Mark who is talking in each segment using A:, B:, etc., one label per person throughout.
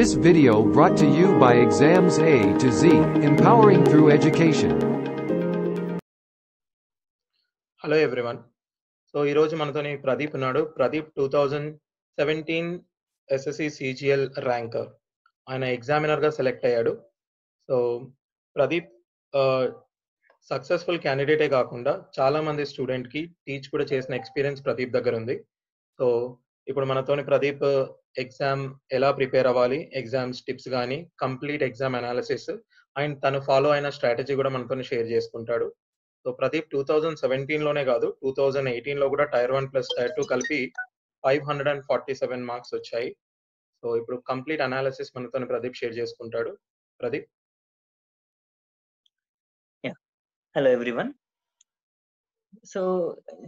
A: This video brought to you by Exams A to Z, empowering through education.
B: Hello everyone so ఈరోజు మనతోని ప్రదీప్ ఉన్నాడు. Pradeep two thousand seventeen SSC CGL ranker ఆయన ఎగ్జామినర్గా select అయ్యాడు. So Pradeep successful క్యాండిడేటే కాకుండా చాలా మంది స్టూడెంట్కి టీచ్ కూడా చేసిన ఎక్స్పీరియన్స్ ప్రదీప్ దగ్గర ఉంది. సో ఇప్పుడు మనతోని ప్రదీప్ ఎగ్జామ్ ఎలా ప్రిపేర్ అవ్వాలి ఎగ్జామ్స్ టిప్స్ కానీ కంప్లీట్ ఎగ్జామ్ అనాలిసిస్ అండ్ తను ఫాలో అయిన స్ట్రాటజీ కూడా మనతోని షేర్ చేసుకుంటాడు. సో ప్రదీప్ టూ థౌజండ్ సెవెంటీన్లోనే కాదు టూ థౌజండ్ ఎయిటీన్లో కూడా tier one plus tier two కలిపి five hundred and forty seven marks వచ్చాయి. సో ఇప్పుడు కంప్లీట్ అనాలిసిస్ మనతో ప్రదీప్ షేర్ చేసుకుంటాడు.
C: Pradeep? Hello everyone so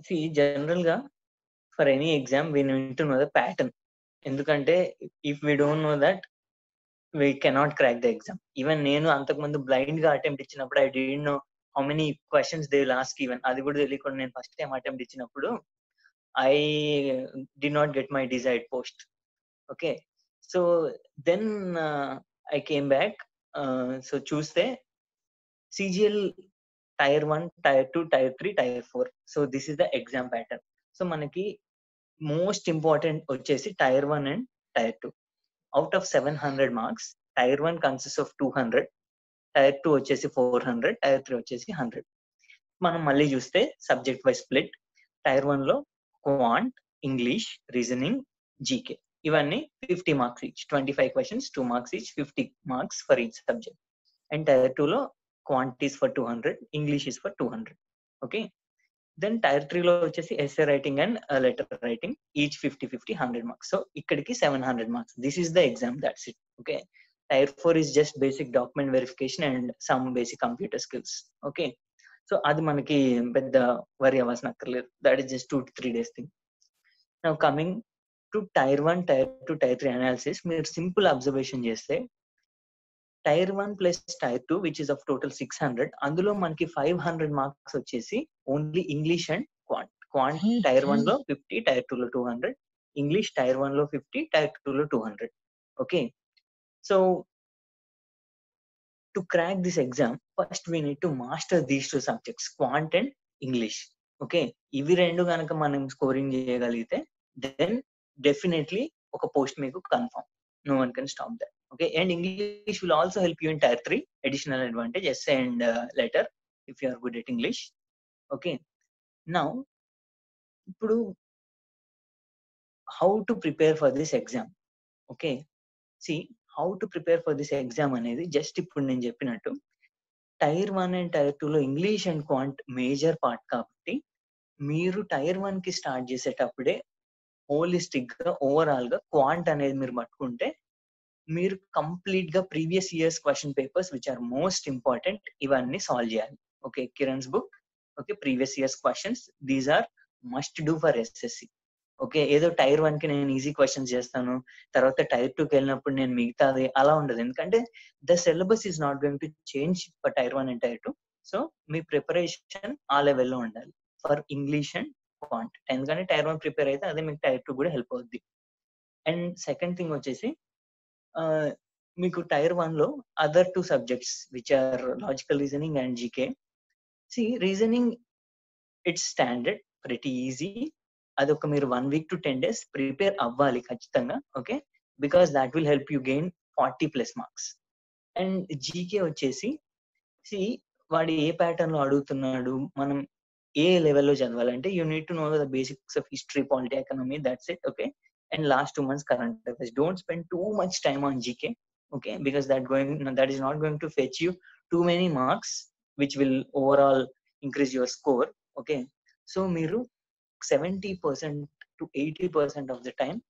C: see జనరల్గా ఫర్ ఎనీ ఎగ్జామ్ వింటున్నది ప్యాటర్న్ ఎందుకంటే if we don't know that we cannot crack the exam even నేను అంతకుముందు బ్లైండ్గా అటెంప్ట్ ఇచ్చినప్పుడు I didn't know how many questions they last even అది కూడా తెలియకుండా నేను ఫస్ట్ టైం అటెంప్ట్ ఇచ్చినప్పుడు I did not get my desired post okay so then I came back so చూస్తే CGL tier one tier two tier three tier four so this is the exam pattern so మనకి most important వచ్చేసి tier one and tier two. Out of seven hundred marks tier one consist of two hundred tier two వచ్చేసి four hundred tier three వచ్చేసి hundred మనం మళ్ళీ చూస్తే subject wise split tier వన్లో quant English reasoning GK ఇవన్నీ fifty marks each twenty five questions two marks each fifty marks for each subject and tier two లో quantities for two hundred English is for two hundred okay then tier త్రీలో వచ్చేసి essay writing and letter writing each fifty fifty hundred marks so ఇక్కడికి seven hundred marks this is the exam that's it okay tier four is just basic document verification and some basic computer skills okay so అది మనకి పెద్ద worry అవ్వాల్సిన అక్కర్లేదు. That is just two to three days thing now coming to tier one tier two tier three analysis మీరు simple observation చేస్తే tier one plus tier two which is of total six hundred అందులో మనకి five hundred marks వచ్చేసి only English and quant quant tier వన్లో fifty tier two లో two hundred English tier వన్లో fifty tier two లో two hundred okay so to crack this exam first we need to master these two subjects quant and English okay ఇవి రెండు కనుక మనం scoring చేయగలిగితే then definitely ఒక post మీకు confirm no one can stop that okay and english will also help you in tier 3 additional advantage essay and uh, letter if you are good at english. Okay now ఇప్పుడు how to prepare for this exam okay see how to prepare for this exam అనేది just ఇప్పుడు నేను చెప్పినట్టు tier one and tier టూలో English and quant major part కాబట్టి మీరు tyre వన్కి start చేసేటప్పుడే హోలిస్టిక్గా ఓవరాల్గా క్వాంట్ అనేది మీరు పట్టుకుంటే మీరు కంప్లీట్గా previous years question papers which are most important ఇవన్నీ సాల్వ్ చేయాలి. Okay Kiran's book. Okay previous years questions. These are must do for SSC. Okay ఏదో టైర్ వన్కి నేను ఈజీ క్వశ్చన్స్ చేస్తాను. తర్వాత టైర్ టూకి వెళ్ళినప్పుడు నేను మిగతాది అలా ఉండదు. ఎందుకంటే the syllabus is not going to change for tier one and tier two. So me preparation ఆ లెవెల్లో ఉండాలి. For English and quant. ఎందుకంటే టైర్ వన్ ప్రిపేర్ అయితే అదే మీకు టైర్ టూ కూడా హెల్ప్ అవుద్ది. అండ్ సెకండ్ థింగ్ వచ్చేసి మీకు టైర్ వన్లో other two subjects which are logical reasoning and GK see reasoning it's standard ప్రతి ఈజీ అదొక మీరు one week to ten days prepare అవ్వాలి ఖచ్చితంగా okay because that will help you gain forty plus marks and GK వచ్చేసి C వాడు ఏ ప్యాటర్న్లో అడుగుతున్నాడు మనం ఏ లెవెల్లో చదవాలంటే you need to know the basics of history polity economy that's it okay and last two months current affairs. Don't spend too much time on GK, okay? Because that going that is not going to fetch you too many marks, which will overall increase your score. Okay. So Miru, 70% to 80% of the time,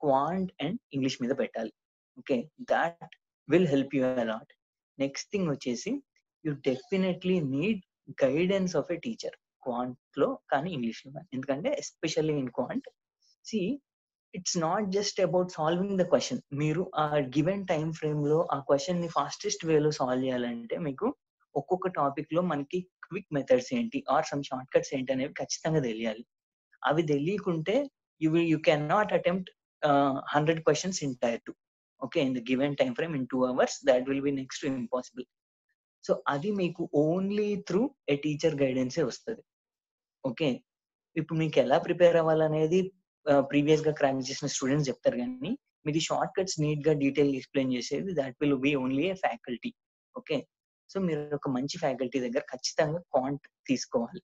C: quant and English మీద పెట్టాలి okay that will help you a lot next thing వచ్చేసి you definitely need guidance of a teacher క్వాంట్లో కానీ ఇంగ్లీష్లో కానీ ఎందుకంటే especially in quant see it's not just about solving the question మీరు ఆ given time ఫ్రేమ్లో ఆ క్వశ్చన్ని ఫాస్టెస్ట్ వేలో సాల్వ్ చేయాలంటే మీకు ఒక్కొక్క టాపిక్లో మనకి క్విక్ మెథడ్స్ ఏంటి ఆర్ సమ్ షార్ట్ కట్స్ ఏంటి అనేవి ఖచ్చితంగా తెలియాలి. అవి తెలియకుంటే you you can not attempt hundred questions in tier two okay in the given time frame in two hours that will be next impossible so అది మీకు only through a teacher గైడెన్సే వస్తుంది. Okay ఇప్పుడు మీకు ఎలా ప్రిపేర్ అవ్వాలనేది ప్రీవియస్గా crack చేసిన students చెప్తారు కానీ మీది షార్ట్ కట్స్ నీట్గా డీటెయిల్ ఎక్స్ప్లెయిన్ చేసేది that will be only a faculty okay so మీరు ఒక మంచి ఫ్యాకల్టీ దగ్గర ఖచ్చితంగా కాంట్ తీసుకోవాలి.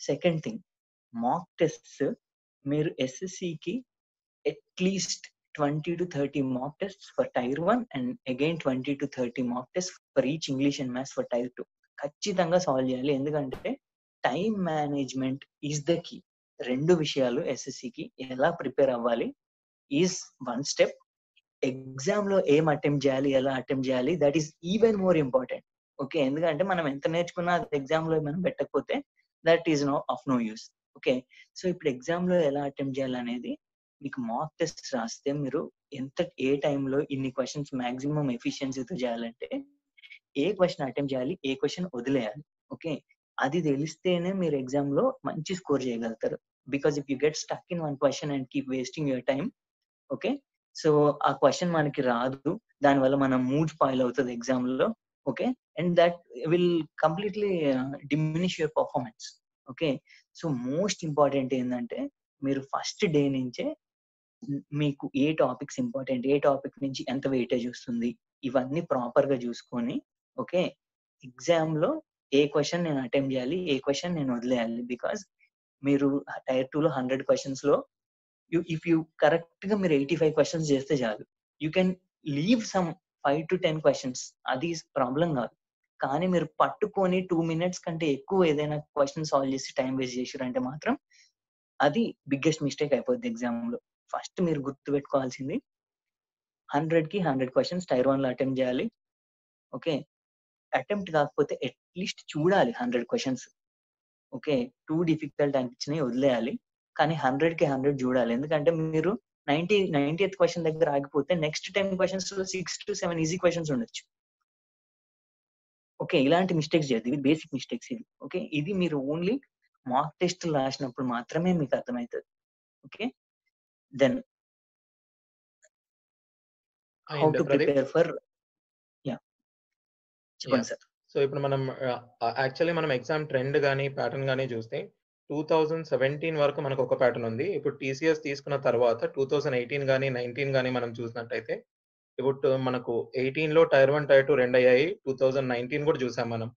C: సెకండ్ థింగ్ మాక్ టెస్ట్స్ మీరు ఎస్ఎస్సికి at least twenty to thirty mock test for tier one and again twenty to thirty mock test for each English and maths for tier two ఖచ్చితంగా solve చేయాలి. ఎందుకంటే time management is the key రెండు విషయాలు ఎస్ఎస్సికి ఎలా prepare అవ్వాలి? Is one step ఎగ్జామ్లో ఏం అటెంప్ట్ చేయాలి? ఎలా అటెంప్ట్ చేయాలి? That is even more important okay ఎందుకంటే మనం ఎంత నేర్చుకున్నా ఎగ్జామ్లో మనం పెట్టకపోతే that is no of no use okay so ఇప్పుడు ఎగ్జామ్లో ఎలా అటెంప్ట్ చేయాలి అనేది మీకు మాక్ టెస్ట్ రాస్తే మీరు ఎంత ఏ టైంలో ఇన్ని క్వశ్చన్స్ మాక్సిమం ఎఫిషియన్సీతో చేయాలంటే ఏ క్వశ్చన్ అటెంప్ట్ చేయాలి? ఏ క్వశ్చన్ వదిలేయాలి? ఓకే అది తెలిస్తేనే మీరు ఎగ్జామ్లో మంచి స్కోర్ చేయగలుగుతారు. Because if you get stuck in one question and keep wasting your time okay? So ఆ క్వశ్చన్ మనకి రాదు. దానివల్ల మన మూడ్ స్పాయిల్ అవుతుంది ఎగ్జామ్లో okay? And that will completely diminish your performance okay? So most important ఏంటంటే మీరు ఫస్ట్ డే నుంచే మీకు ఏ టాపిక్స్ ఇంపార్టెంట్ ఏ టాపిక్ నుంచి ఎంత వెయిటేజ్ వస్తుంది ఇవన్నీ ప్రాపర్గా చూసుకొని ఓకే? ఎగ్జామ్లో ఏ క్వశ్చన్ నేను అటెంప్ట్ చేయాలి ఏ క్వశ్చన్ నేను వదిలేయాలి? బికాస్ మీరు టైర్ టూ లో హండ్రెడ్ క్వశ్చన్స్లో యూ ఇఫ్ యూ కరెక్ట్గా మీరు ఎయిటీ ఫైవ్ క్వశ్చన్స్ చేస్తే చాలు. You can leave some five to ten questions అది ప్రాబ్లం కాదు. కానీ మీరు పట్టుకొని టూ మినిట్స్ కంటే ఎక్కువ ఏదైనా క్వశ్చన్ సాల్వ్ చేసి టైం వేస్ట్ చేసారంటే మాత్రం అది బిగ్గెస్ట్ మిస్టేక్ అయిపోద్ది ఎగ్జామ్లో. ఫస్ట్ మీరు గుర్తు పెట్టుకోవాల్సింది హండ్రెడ్కి హండ్రెడ్ క్వశ్చన్స్ టైర్ వన్లో అటెంప్ట్ చేయాలి. ఓకే అటెంప్ట్ కాకపోతే అట్లీస్ట్ చూడాలి hundred questions. Okay too difficult అనిపించినవి వదిలేయాలి. కానీ హండ్రెడ్కి హండ్రెడ్ చూడాలి. ఎందుకంటే మీరు నైన్టీ నైన్టీ క్వశ్చన్ దగ్గర ఆగిపోతే next ten క్వశ్చన్స్లో six to seven easy questions ఉండొచ్చు. ఓకే ఇలాంటి మిస్టేక్స్ చేయద్దు. ఇవి బేసిక్ మిస్టేక్స్ ఇది ఓకే ఇది మీరు ఓన్లీ మాక్ టెస్ట్ రాసినప్పుడు మాత్రమే మీకు అర్థమవుతుంది
B: okay
C: then
B: how
C: to prepare for చెప్పండి సార్
B: సో ఇప్పుడు మనం యాక్చువల్లీ మనం ఎగ్జామ్ ట్రెండ్ కానీ ప్యాటర్న్ కానీ చూస్తే టూ థౌజండ్ సెవెంటీన్ వరకు మనకు ఒక ప్యాటర్న్ ఉంది. ఇప్పుడు టీసీఎస్ తీసుకున్న తర్వాత టూ థౌజండ్ ఎయిటీన్ కానీ నైన్టీన్ కానీ మనం చూసినట్టయితే ఇప్పుడు మనకు ఎయిటీన్లో టైర్ వన్ టైర్ టూ రెండు అయ్యాయి. టూ థౌజండ్ నైన్టీన్ కూడా చూసాం మనం.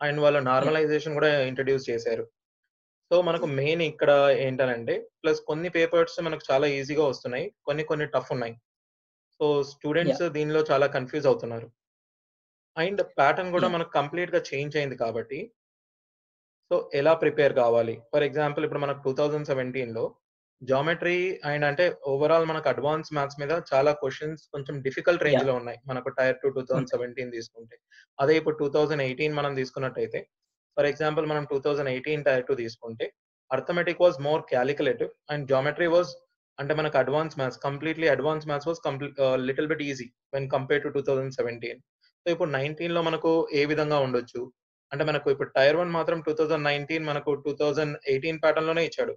B: అండ్ వాళ్ళు నార్మలైజేషన్ కూడా ఇంట్రడ్యూస్ చేశారు. సో మనకు మెయిన్ ఇక్కడ ఏంటనంటే ప్లస్ కొన్ని పేపర్స్ మనకు చాలా ఈజీగా వస్తున్నాయి. కొన్ని కొన్ని టఫ్ ఉన్నాయి. సో స్టూడెంట్స్ దీనిలో చాలా కన్ఫ్యూజ్ అవుతున్నారు. అండ్ ప్యాటర్న్ కూడా. మనకు కంప్లీట్గా చేంజ్ అయింది కాబట్టి. సో ఎలా ప్రిపేర్ కావాలి? ఫర్ ఎగ్జాంపుల్ ఇప్పుడు మనకు టూ థౌజండ్ సెవెంటీన్లో జామెట్రీ అండ్ అంటే ఓవరాల్ మనకు అడ్వాన్స్ మ్యాథ్స్ మీద చాలా క్వశ్చన్స్ కొంచెం డిఫికల్ట్ రేంజ్. లో ఉన్నాయి. మనకు tier two two thousand seventeen తీసుకుంటే. అదే ఇప్పుడు టూ థౌసండ్ ఎయిటీన్ మనం తీసుకున్నట్టయితే ఫర్ ఎగ్జాంపుల్ మనం two thousand eighteen tier two తీసుకుంటే arithmetic was more calculative and geometry was అంటే మనకు advance maths completely advance maths was complete little bit easy when compare to two thousand seventeen. So ఇప్పుడు నైన్టీన్లో మనకు ఏ విధంగా ఉండొచ్చు? అంటే మనకు ఇప్పుడు టైర్ వన్ మాత్రం టూ థౌసండ్ నైన్టీన్ మనకు టూ థౌసండ్ ఎయిటీన్ ప్యాటర్న్లోనే ఇచ్చాడు.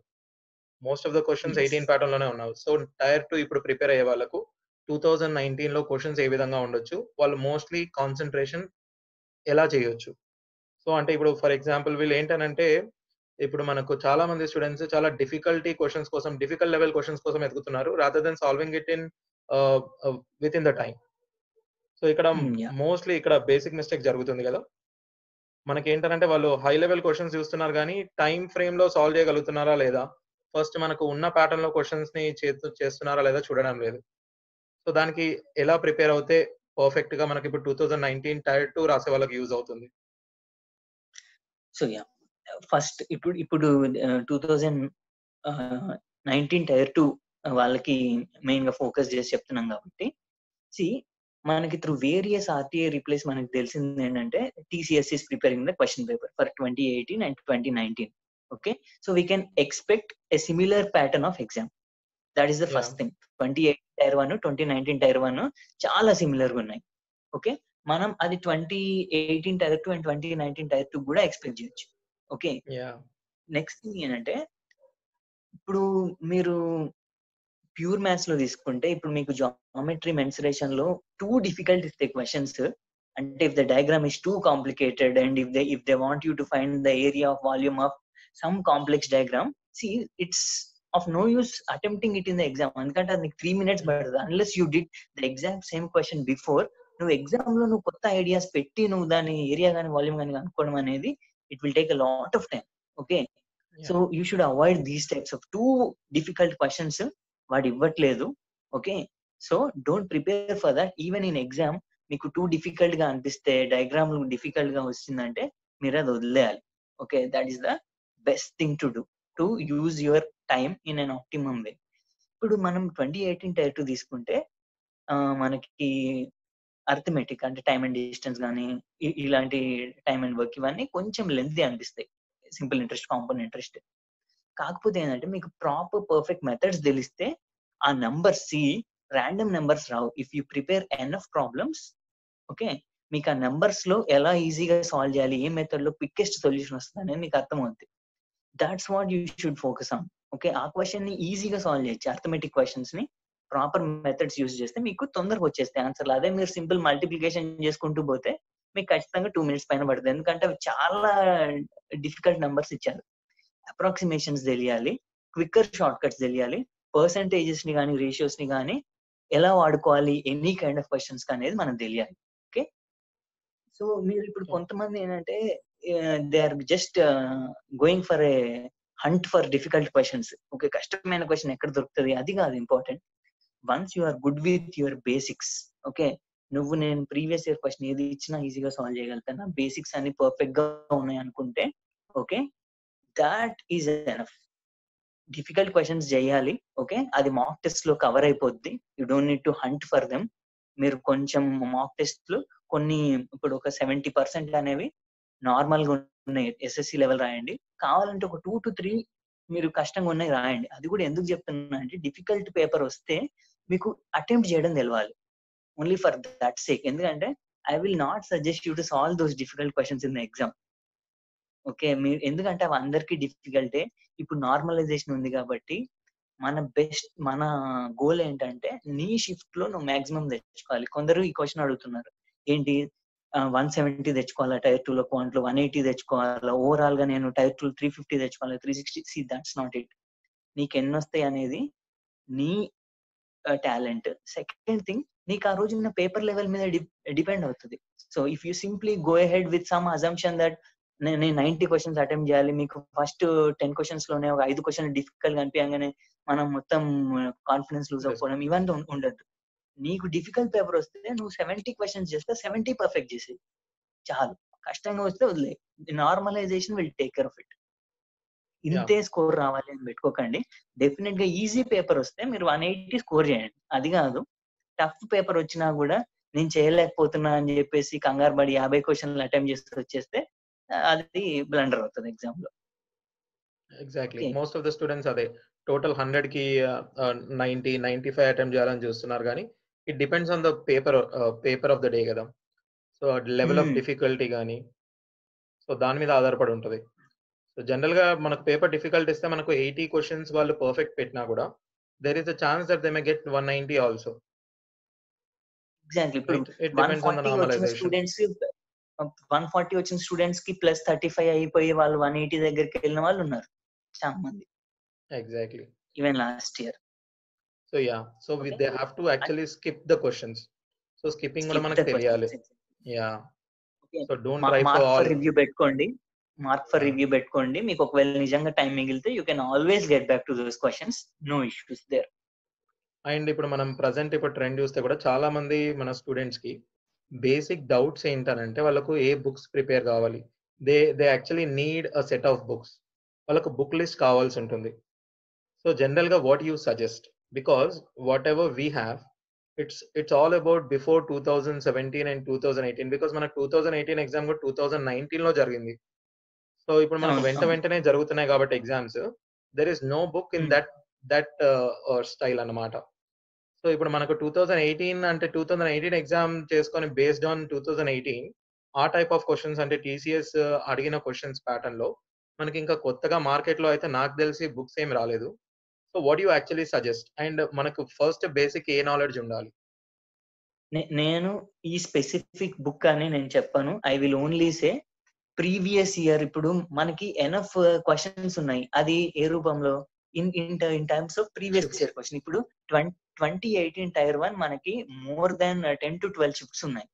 B: Most of
C: the
B: questions. Eighteen ప్యాటర్న్లోనే ఉన్నాయి సో టైర్ టూ ఇప్పుడు ప్రిపేర్ అయ్యే వాళ్ళకు టూ థౌసండ్ నైన్టీన్లో క్వశ్చన్స్ ఏ విధంగా ఉండొచ్చు? వాళ్ళు మోస్ట్లీ కాన్సన్ట్రేషన్ ఎలా చేయొచ్చు? సో అంటే ఇప్పుడు ఫర్ ఎగ్జాంపుల్ వీళ్ళు ఏంటనంటే ఇప్పుడు మనకు చాలా మంది స్టూడెంట్స్ చాలా డిఫికల్టీ క్వశ్చన్స్ కోసం డిఫికల్ట్ లెవెల్ క్వశ్చన్స్ కోసం ఎదుగుతున్నారు rather than solving it in within the time so ఇక్కడ. మోస్ట్లీ ఇక్కడ బేసిక్ మిస్టేక్ జరుగుతుంది కదా? మనకి ఏంటంటే వాళ్ళు హై లెవెల్ క్వశ్చన్స్ చూస్తున్నారు కానీ టైం ఫ్రేమ్లో సాల్వ్ చేయగలుగుతున్నారా లేదా? ఫస్ట్ మనకు ఉన్న ప్యాటర్న్లో క్వశ్చన్స్ని చేస్తు- చేస్తున్నారా లేదా చూడడం లేదు. సో దానికి ఎలా ప్రిపేర్ అవుతే పర్ఫెక్ట్గా మనకి ఇప్పుడు two thousand nineteen tier two రాసే వాళ్ళకి యూజ్ అవుతుంది?
C: సో యా ఫస్ట్ ఇప్పుడు ఇప్పుడు two thousand nineteen tier two వాళ్ళకి మెయిన్గా ఫోకస్ చేసి చెప్తున్నాం కాబట్టి సి మనకి త్రూ వేరియస్ ఆర్టీఏ రిప్లేస్ మనకి తెలిసింది ఏంటంటే TCS is preparing the question paper for twenty eighteen and twenty nineteen okay so we can expect a similar pattern of exam that is
B: the.
C: First thing twenty eight tier one twenty nineteen tier one చాలా సిమిలర్గా ఉన్నాయి. Okay మనం అది twenty eighteen tier two and twenty nineteen tier two కూడా expect చేయొచ్చు. Okay next thing ఏంటంటే ఇప్పుడు మీరు ప్యూర్ మ్యాథ్స్లో తీసుకుంటే ఇప్పుడు మీకు జామెట్రీ మెన్సరేషన్లో టూ డిఫికల్ట్ ఇస్తే క్వశ్చన్స్ అంటే if the diagram is too complicated and if they if they want you to find the area of volume of some complex diagram see it's of no use attempting it in the exam ఎందుకంటే అది నీకు three minutes పడుతుంది. Unless you did the exact same question before నువ్వు ఎగ్జామ్లో నువ్వు కొత్త ideas పెట్టి నువ్వు దాని ఏరియా కానీ వాల్యూమ్ కానీ కనుక్కోవడం అనేది it will take a lot of time okay so you should avoid these types of too difficult questions వాడు ఇవ్వట్లేదు okay? So don't prepare for that. Even in exam మీకు టూ డిఫికల్ట్గా అనిపిస్తే డయాగ్రామ్ డిఫికల్ట్గా వచ్చిందంటే మీరు అది వదిలేయాలి. Okay? That is the best thing to do to use your time in an optimum way ఇప్పుడు మనం ట్వంటీ ఎయిటీన్ టైర్ టూ తీసుకుంటే మనకి అర్థమెటిక్ అంటే టైమ్ అండ్ డిస్టెన్స్ కానీ ఇలాంటి టైమ్ అండ్ వర్క్ ఇవన్నీ కొంచెం లెంత్ అనిపిస్తాయి. సింపుల్ ఇంట్రెస్ట్ కాంపౌండ్ ఇంట్రెస్ట్ కాకపోతే ఏంటంటే మీకు ప్రాపర్ పర్ఫెక్ట్ మెథడ్స్ తెలిస్తే ఆ number C random numbers Rao. If you prepare n of problems okay? మీకు ఆ నెంబర్స్లో ఎలా ఈజీగా సాల్వ్ చేయాలి ఏ మెథడ్లో క్విక్కెస్ట్ సొల్యూషన్ వస్తుంది అనేది మీకు అర్థమవుతుంది that's what you should focus on okay? ఆ క్వశ్చన్ని ఈజీగా సాల్వ్ చేయొచ్చు. అర్థమెటిక్ క్వశ్చన్స్ని ప్రాపర్ మెథడ్స్ యూస్ చేస్తే మీకు తొందరగా వచ్చేస్తాయి ఆన్సర్లు. అదే మీరు సింపుల్ మల్టిప్లికేషన్ చేసుకుంటూ పోతే మీకు ఖచ్చితంగా టూ మినిట్స్ పైన పడుతుంది. ఎందుకంటే అవి చాలా డిఫికల్ట్ నెంబర్స్ ఇచ్చారు. అప్రాక్సిమేషన్స్ తెలియాలి క్విక్కర్ షార్ట్ కట్స్ తెలియాలి పర్సంటేజెస్ని కానీ రేషియోస్ని కానీ ఎలా వాడుకోవాలి ఎనీ కైండ్ ఆఫ్ క్వశ్చన్స్ అనేది మనకు తెలియాలి ఓకే సో మీరు ఇప్పుడు కొంతమంది ఏంటంటే they are just going for a hunt for difficult questions okay కష్టమైన క్వశ్చన్ ఎక్కడ దొరుకుతుంది? అది కాదు important once you are good with your basics okay నువ్వు నేను ప్రీవియస్ ఇయర్ క్వశ్చన్ ఏది ఇచ్చినా ఈజీగా సాల్వ్ చేయగలుగుతాను? బేసిక్స్ అన్ని పర్ఫెక్ట్గా ఉన్నాయి అనుకుంటే okay that is enough difficult questions చేయాలి ఓకే అది మాక్ టెస్ట్లో కవర్ అయిపోద్ది. You don't need to hunt for them మీరు కొంచెం మాక్ టెస్ట్లో కొన్ని ఇప్పుడు ఒక సెవెంటీ పర్సెంట్ అనేవి నార్మల్గా ఉన్నాయి. ఎస్ఎస్సి లెవెల్ రాయండి. కావాలంటే ఒక టూ టు త్రీ మీరు కష్టంగా ఉన్నాయి రాయండి. అది కూడా ఎందుకు చెప్తున్నా అంటే డిఫికల్ట్ పేపర్ వస్తే మీకు అటెంప్ట్ చేయడం తెలవాలి. ఓన్లీ ఫర్ దట్ సేక్ ఎందుకంటే I will not suggest you to solve those difficult questions in the exam okay మీరు ఎందుకంటే అవి అందరికీ డిఫికల్టే. ఇప్పుడు నార్మలైజేషన్ ఉంది కాబట్టి మన బెస్ట్ మన గోల్ ఏంటంటే నీ షిఫ్ట్లో నువ్వు మాక్సిమం తెచ్చుకోవాలి. కొందరు ఈ క్వశ్చన్ అడుగుతున్నారు. ఏంటి? వన్ సెవెంటీ తెచ్చుకోవాలా టైర్ టూ లో క్వాంట్లో వన్ ఎయిటీ తెచ్చుకోవాలా? ఓవరాల్గా నేను టైర్ టూ త్రీ ఫిఫ్టీ తెచ్చుకోవాలి? Three sixty? See that's not it. నీకు ఎన్ని వస్తాయి అనేది నీ టాలెంట్. సెకండ్ థింగ్ నీకు ఆ రోజు ఉన్న పేపర్ లెవెల్ మీద డిపెండ్ అవుతుంది. So if you simply go head with some assumption that నేను నైన్టీ క్వశ్చన్స్ అటెంప్ట్ చేయాలి. మీకు ఫస్ట్ టెన్ క్వశ్చన్స్లోనే ఒక ఐదు క్వశ్చన్ డిఫికల్ట్ కనిపించగానే మనం మొత్తం కాన్ఫిడెన్స్ లూజ్ అయిపోవడం ఇవన్నీ ఉండదు నీకు డిఫికల్ట్ పేపర్ వస్తే నువ్వు సెవెంటీ క్వశ్చన్స్ చేస్తే సెవెంటీ పర్ఫెక్ట్ చేసి చాలు. కష్టంగా వస్తే వదిలే normalisation will take care of it ఇంతే స్కోర్ రావాలి అని పెట్టుకోకండి. డెఫినెట్గా ఈజీ పేపర్ వస్తే మీరు వన్ ఎయిటీ స్కోర్ చేయండి. అది కాదు. టఫ్ పేపర్ వచ్చినా కూడా నేను చేయలేకపోతున్నా అని చెప్పేసి కంగారు పడి యాభై క్వశ్చన్లు అటెంప్ట్ చేస్తే వచ్చేస్తే అది బ్లండర్ అవుతుంది ఎగ్జామ్లో.
B: Exactly most of the students అదే. టోటల్ హండ్రెడ్కి నైన్టీ నైన్టీ ఫైవ్ అటెంప్ట్ చేయాలని చూస్తున్నారు కానీ it depends on the paper paper of the day కదా. సో లెవెల్ ఆఫ్ డిఫికల్టీ కానీ సో దాని మీద ఆధారపడి ఉంటుంది. సో జనరల్గా మనకు పేపర్ డిఫికల్ట్ ఇస్తే మనకు ఎయిటీ క్వశ్చన్స్ వాళ్ళు పర్ఫెక్ట్ పెట్టినా కూడా there is a chance that they may get one ninety also
C: exactly ఇప్పుడు స్టూడెంట్స్ వన్ ఫార్టీ వచ్చిన స్టూడెంట్స్కి ప్లస్ థర్టీ ఫైవ్ అయిపోయి వాళ్ళు వన్ ఎయిటీ దగ్గరికి వెళ్ళిన వాళ్ళు ఉన్నారు. చాలా మంది.
B: Exactly
C: even last year
B: so yeah so we they have to actually skip the questions so skipping కూడా మనకు తెలియాలి. Yeah so don't try for all
C: review పెట్టుకోండి. మార్క్ ఫర్ రివ్యూ పెట్టుకోండి. మీకు ఒకవేళ నిజంగా టైం మిగిలితే you can always get back to those questions no issues there
B: and ఇప్పుడు మనం ప్రజెంట్ ఇప్పుడు ట్రెండ్ చూస్తే కూడా చాలా మంది మన స్టూడెంట్స్కి బేసిక్ డౌట్స్ ఏంటనంటే వాళ్ళకు ఏ బుక్స్ ప్రిపేర్ కావాలి? They they actually need a set of books. వాళ్ళకు బుక్ లిస్ట్ కావాల్సి ఉంటుంది. సో జనరల్గా what you suggest? Because whatever we have it's it's all about before two thousand seventeen and two thousand eighteen. Because మనకు two thousand eighteen exam కూడా two thousand నైన్టీన్లో జరిగింది. So ఇప్పుడు మనకు వెంట వెంటనే జరుగుతున్నాయి కాబట్టి exams. There is no book in that that style అన్నమాట. సో ఇప్పుడు మనకు టూ థౌజండ్ ఎయిటీన్ అంటే టూ థౌజండ్ ఎయిటీన్ ఎగ్జామ్ చేసుకొని based on two thousand eighteen ఆ టైప్ ఆఫ్ క్వశ్చన్స్ అంటే టీసీఎస్ uh, అడిగిన క్వశ్చన్స్ ప్యాటర్న్లో మనకి ఇంకా కొత్తగా మార్కెట్లో అయితే నాకు తెలిసి బుక్స్ ఏం రాలేదు. So what you actually suggest and మనకు ఫస్ట్ బేసిక్ ఏ నాలెడ్జ్ ఉండాలి?
C: నేను ఈ స్పెసిఫిక్ బుక్ అని నేను చెప్పాను. I will only say previous year ఇప్పుడు మనకి ఎనఫ్ క్వశ్చన్స్ uh, ఉన్నాయి. అది ఏ రూపంలో? In in in times of previous year question ఇప్పుడు ట్వంటీ ఎయిటీన్ టైర్ వన్ మనకి more than ten to twelve shifts ఉన్నాయి.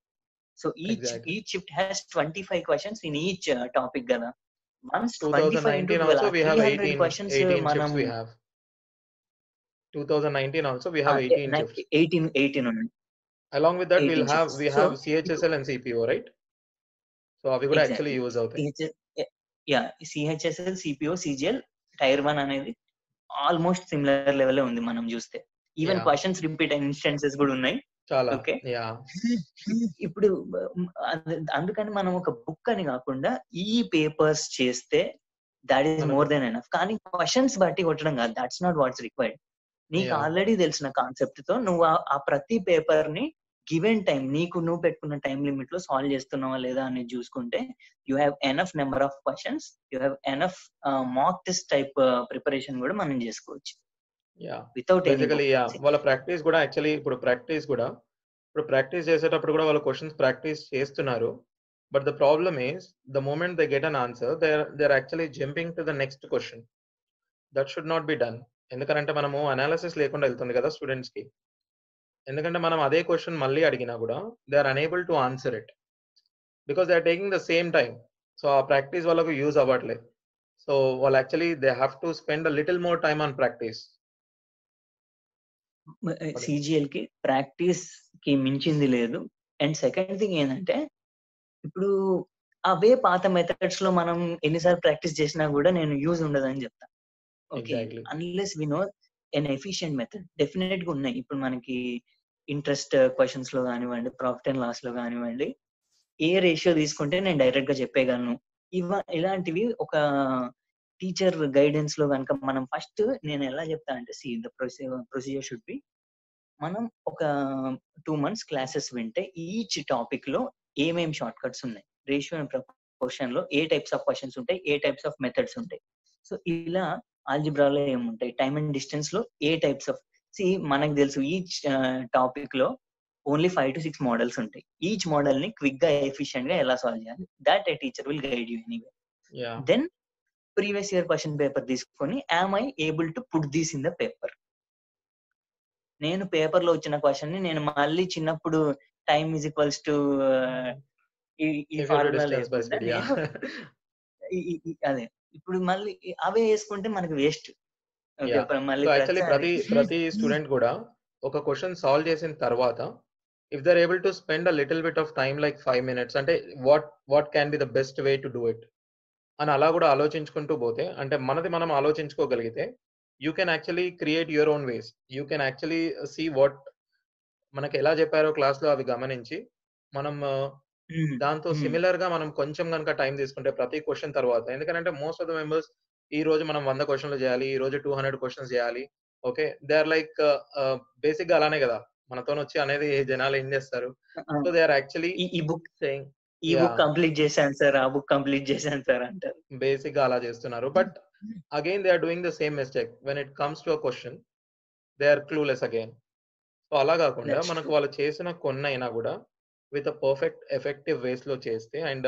C: So
B: each.
C: Each shift has twenty five questions in each topic కదా.
B: Once twenty five
C: we
B: questions
C: మనం
B: we two thousand nineteen also we have eighteen
C: eighteen eighteen ఉన్నాయి.
B: We'll
C: 18
B: have
C: shifts.
B: we
C: So-
B: have chsl and cpo right? So అవి కూడా actually. Use అవుతాయి.
C: Yeah CHSL CPO CGL tier one అనేది almost similar level ఉంది మనం చూస్తే. Even. Questions repeat అయిన instances కూడా ఉన్నాయి.
B: చాలా. యా
C: ఇప్పుడు అందుకని మనం ఒక బుక్ అని కాకుండా ఈ పేపర్స్ చేస్తే that
B: is
C: more than enough కానీ క్వశ్చన్స్ బట్టి కొట్టడం కాదు. దాట్స్ నాట్ వాట్స్ రిక్వైర్డ్ నీకు. ఆల్రెడీ తెలిసిన కాన్సెప్ట్తో నువ్వు ఆ- ప్రతి పేపర్ని గివెన్ టైం నీకు నువ్వు పెట్టుకున్న టైం లిమిట్లో సాల్వ్ చేస్తున్నావా లేదా అనేది చూసుకుంటే you have enough number of questions you have enough mock test type preparation కూడా మనం చేసుకోవచ్చు. వితౌట్
B: వాళ్ళ ప్రాక్టీస్ కూడా యాక్చువల్లీ ఇప్పుడు ప్రాక్టీస్ కూడా ఇప్పుడు ప్రాక్టీస్ చేసేటప్పుడు కూడా వాళ్ళ క్వశ్చన్స్ ప్రాక్టీస్ చేస్తున్నారు. But the problem is the moment they get an answer they are actually jumping to the next question that should not be done ఎందుకంటే మనము అనాలిసిస్ లేకుండా వెళ్తుంది కదా స్టూడెంట్స్కి. ఎందుకంటే మనం అదే క్వశ్చన్ మళ్ళీ అడిగినా కూడా they are unable to answer it because they are taking the same time so ఆ ప్రాక్టీస్ వాళ్ళకు యూజ్ అవ్వట్లేదు. సో వాళ్ళు actually they have to spend a little more time
C: on practice సిజిఎల్కి ప్రాక్టీస్కి మించింది లేదు. అండ్ సెకండ్ థింగ్ ఏంటంటే ఇప్పుడు అవే పాత మెథడ్స్లో మనం ఎన్నిసార్లు ప్రాక్టీస్ చేసినా కూడా నేను యూజ్ ఉండదని చెప్తా. Okay. Unless we know an efficient method. డెఫినెట్గా ఉన్నాయి. ఇప్పుడు మనకి ఇంట్రెస్ట్ క్వశ్చన్స్లో కానివ్వండి ప్రాఫిట్ అండ్ లాస్లో కానివ్వండి ఏ రేషియో తీసుకుంటే నేను డైరెక్ట్గా చెప్పేయగలను. ఇవ ఇలాంటివి ఒక టీచర్ గైడెన్స్లో కనుక మనం ఫస్ట్ నేను ఎలా చెప్తా అంటే see the procedure should be మనం ఒక టూ మంత్స్ క్లాసెస్ వింటే ఈచ్ టాపిక్లో ఏమేం షార్ట్ కట్స్ ఉన్నాయి? రేషియో అండ్ ప్రపోర్షన్లో ఏ టైప్స్ ఆఫ్ క్వశ్చన్స్ ఉంటాయి? ఏ టైప్స్ ఆఫ్ మెథడ్స్ ఉంటాయి? సో ఇలా ఆల్జిబ్రాలో ఏముంటాయి? టైమ్ అండ్ డిస్టెన్స్లో ఏ టైప్స్ ఆఫ్ సి మనకు తెలుసు ఈచ్ టాపిక్లో only five to six models ఉంటాయి. ఈచ్ మోడల్ని క్విక్గా ఎఫిషియెంట్గా ఎలా సాల్వ్ చేయాలి? That a teacher will guide you
B: anyway.
C: Then previous year question paper తీసుకొని am I able to put these in the paper నేను పేపర్లో వచ్చిన క్వశ్చన్ని నేను మళ్ళీ చిన్నప్పుడు టైమ్ ఈజ్ ఈక్వల్స్ టు ఈ ఫార్ములా. అదే ఇప్పుడు మళ్ళీ అవే వేసుకుంటే మనకి వేస్ట్. మళ్ళీ
B: యాక్చువల్లీ ప్రతి ప్రతి స్టూడెంట్ కూడా ఒక క్వశ్చన్ సాల్వ్ చేసిన తర్వాత if they're able to spend a little bit of time like five minutes అంటే what what can be the best way to do it అని అలా కూడా ఆలోచించుకుంటూ పోతే అంటే మనది మనం ఆలోచించుకోగలిగితే you can actually create your own ways you can actually see what మనకి ఎలా చెప్పారో క్లాస్లో అవి గమనించి మనం. దాంతో. సిమిలర్గా మనం కొంచెం కనుక టైం తీసుకుంటే ప్రతి క్వశ్చన్ తర్వాత ఎందుకంటే మోస్ట్ ఆఫ్ ద మెంబర్స్ ఈ రోజు మనం వంద క్వశ్చన్లు చేయాలి ఈ రోజు టూ హండ్రెడ్ క్వశ్చన్స్ చేయాలి ఓకే దే ఆర్ లైక్ బేసిక్గా అలానే కదా మనతో వచ్చి అనేది జనాలు ఏం చేస్తారు సో దే ఆర్ యాక్చువల్లీ
C: ఈ బుక్
B: సేయింగ్
C: ఈ. బుక్ కంప్లీట్ చేశాను సార్ ఆ బుక్ కంప్లీట్ చేశాను సార్ అంటారు.
B: బేసిక్గా అలా చేస్తున్నారు. But again they are doing the same mistake when it comes to a question they are clueless again so అలా కాకుండా మనకు. వాళ్ళు చేసిన కొన్ని అయినా కూడా విత్ అ పర్ఫెక్ట్ ఎఫెక్టివ్ వేస్లో చేస్తే and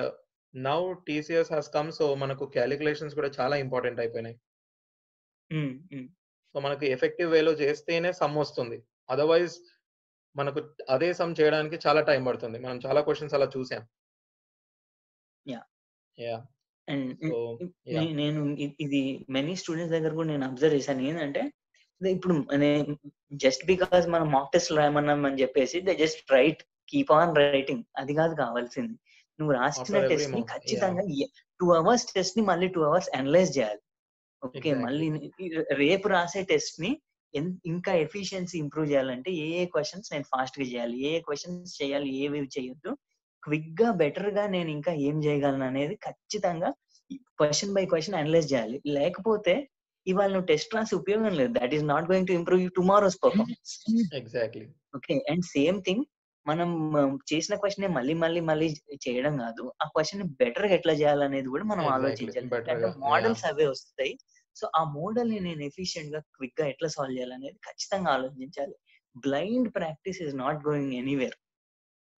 B: now TCS has come so మనకు క్యాలిక్యులేషన్స్ కూడా చాలా ఇంపార్టెంట్ అయిపోయినాయి.
C: మ్మ్, మ్మ్.
B: సో మనకు ఎఫెక్టివ్ వేలో చేస్తేనే సమ్ వస్తుంది. అదర్వైజ్ మనకు అదే సమ్ చేయడానికి చాలా టైం పడుతుంది. మనం చాలా క్వశ్చన్స్ అలా చూసాం. యా
C: అండ్
B: సో యా
C: నే- నేను ఇది మెనీ స్టూడెంట్స్ దగ్గర కూడా నేను అబ్జర్వ్ చేశాను. ఏంటంటే ఇప్పుడు జస్ట్ బికాస్ మనం మాక్ టెస్ట్ రాయమన్నాం అని చెప్పేసి they just write keep on writing అది కాదు కావాల్సింది. నువ్వు రాసిన
B: టెస్ట్ని.
C: ఖచ్చితంగా టూ అవర్స్ టెస్ట్ని మళ్ళీ టూ అవర్స్ అనలైజ్ చేయాలి. ఓకే. మళ్ళీ రేపు రాసే టెస్ట్ని ఇంకా ఎఫిషియన్సీ ఇంప్రూవ్ చేయాలంటే ఏ ఏ క్వశ్చన్స్ నేను ఫాస్ట్గా చేయాలి ఏ ఏ క్వశ్చన్స్ చేయాలి ఏవి చేయొద్దు. క్విక్గా బెటర్గా నేను ఇంకా ఏం చేయగలను అనేది ఖచ్చితంగా క్వశ్చన్ బై క్వశ్చన్ అనలైజ్ చేయాలి. లేకపోతే ఇవాళ నువ్వు టెస్ట్ రాసి ఉపయోగం లేదు. That is not going to improve you tomorrow's performance.
B: Exactly.
C: Okay. And same thing మనం చేసిన క్వశ్చన్ మళ్ళీ మళ్ళీ మళ్ళీ చేయడం కాదు. ఆ క్వశ్చన్ బెటర్గా ఎట్లా చేయాలనేది కూడా మనం. ఆలోచించాలి. మోడల్స్ అవే వస్తాయి. సో ఆ మోడల్ని నేను ఎఫిషియెంట్గా క్విక్గా ఎట్లా సాల్వ్ చేయాలనేది ఖచ్చితంగా ఆలోచించాలి. Blind practice is not going anywhere.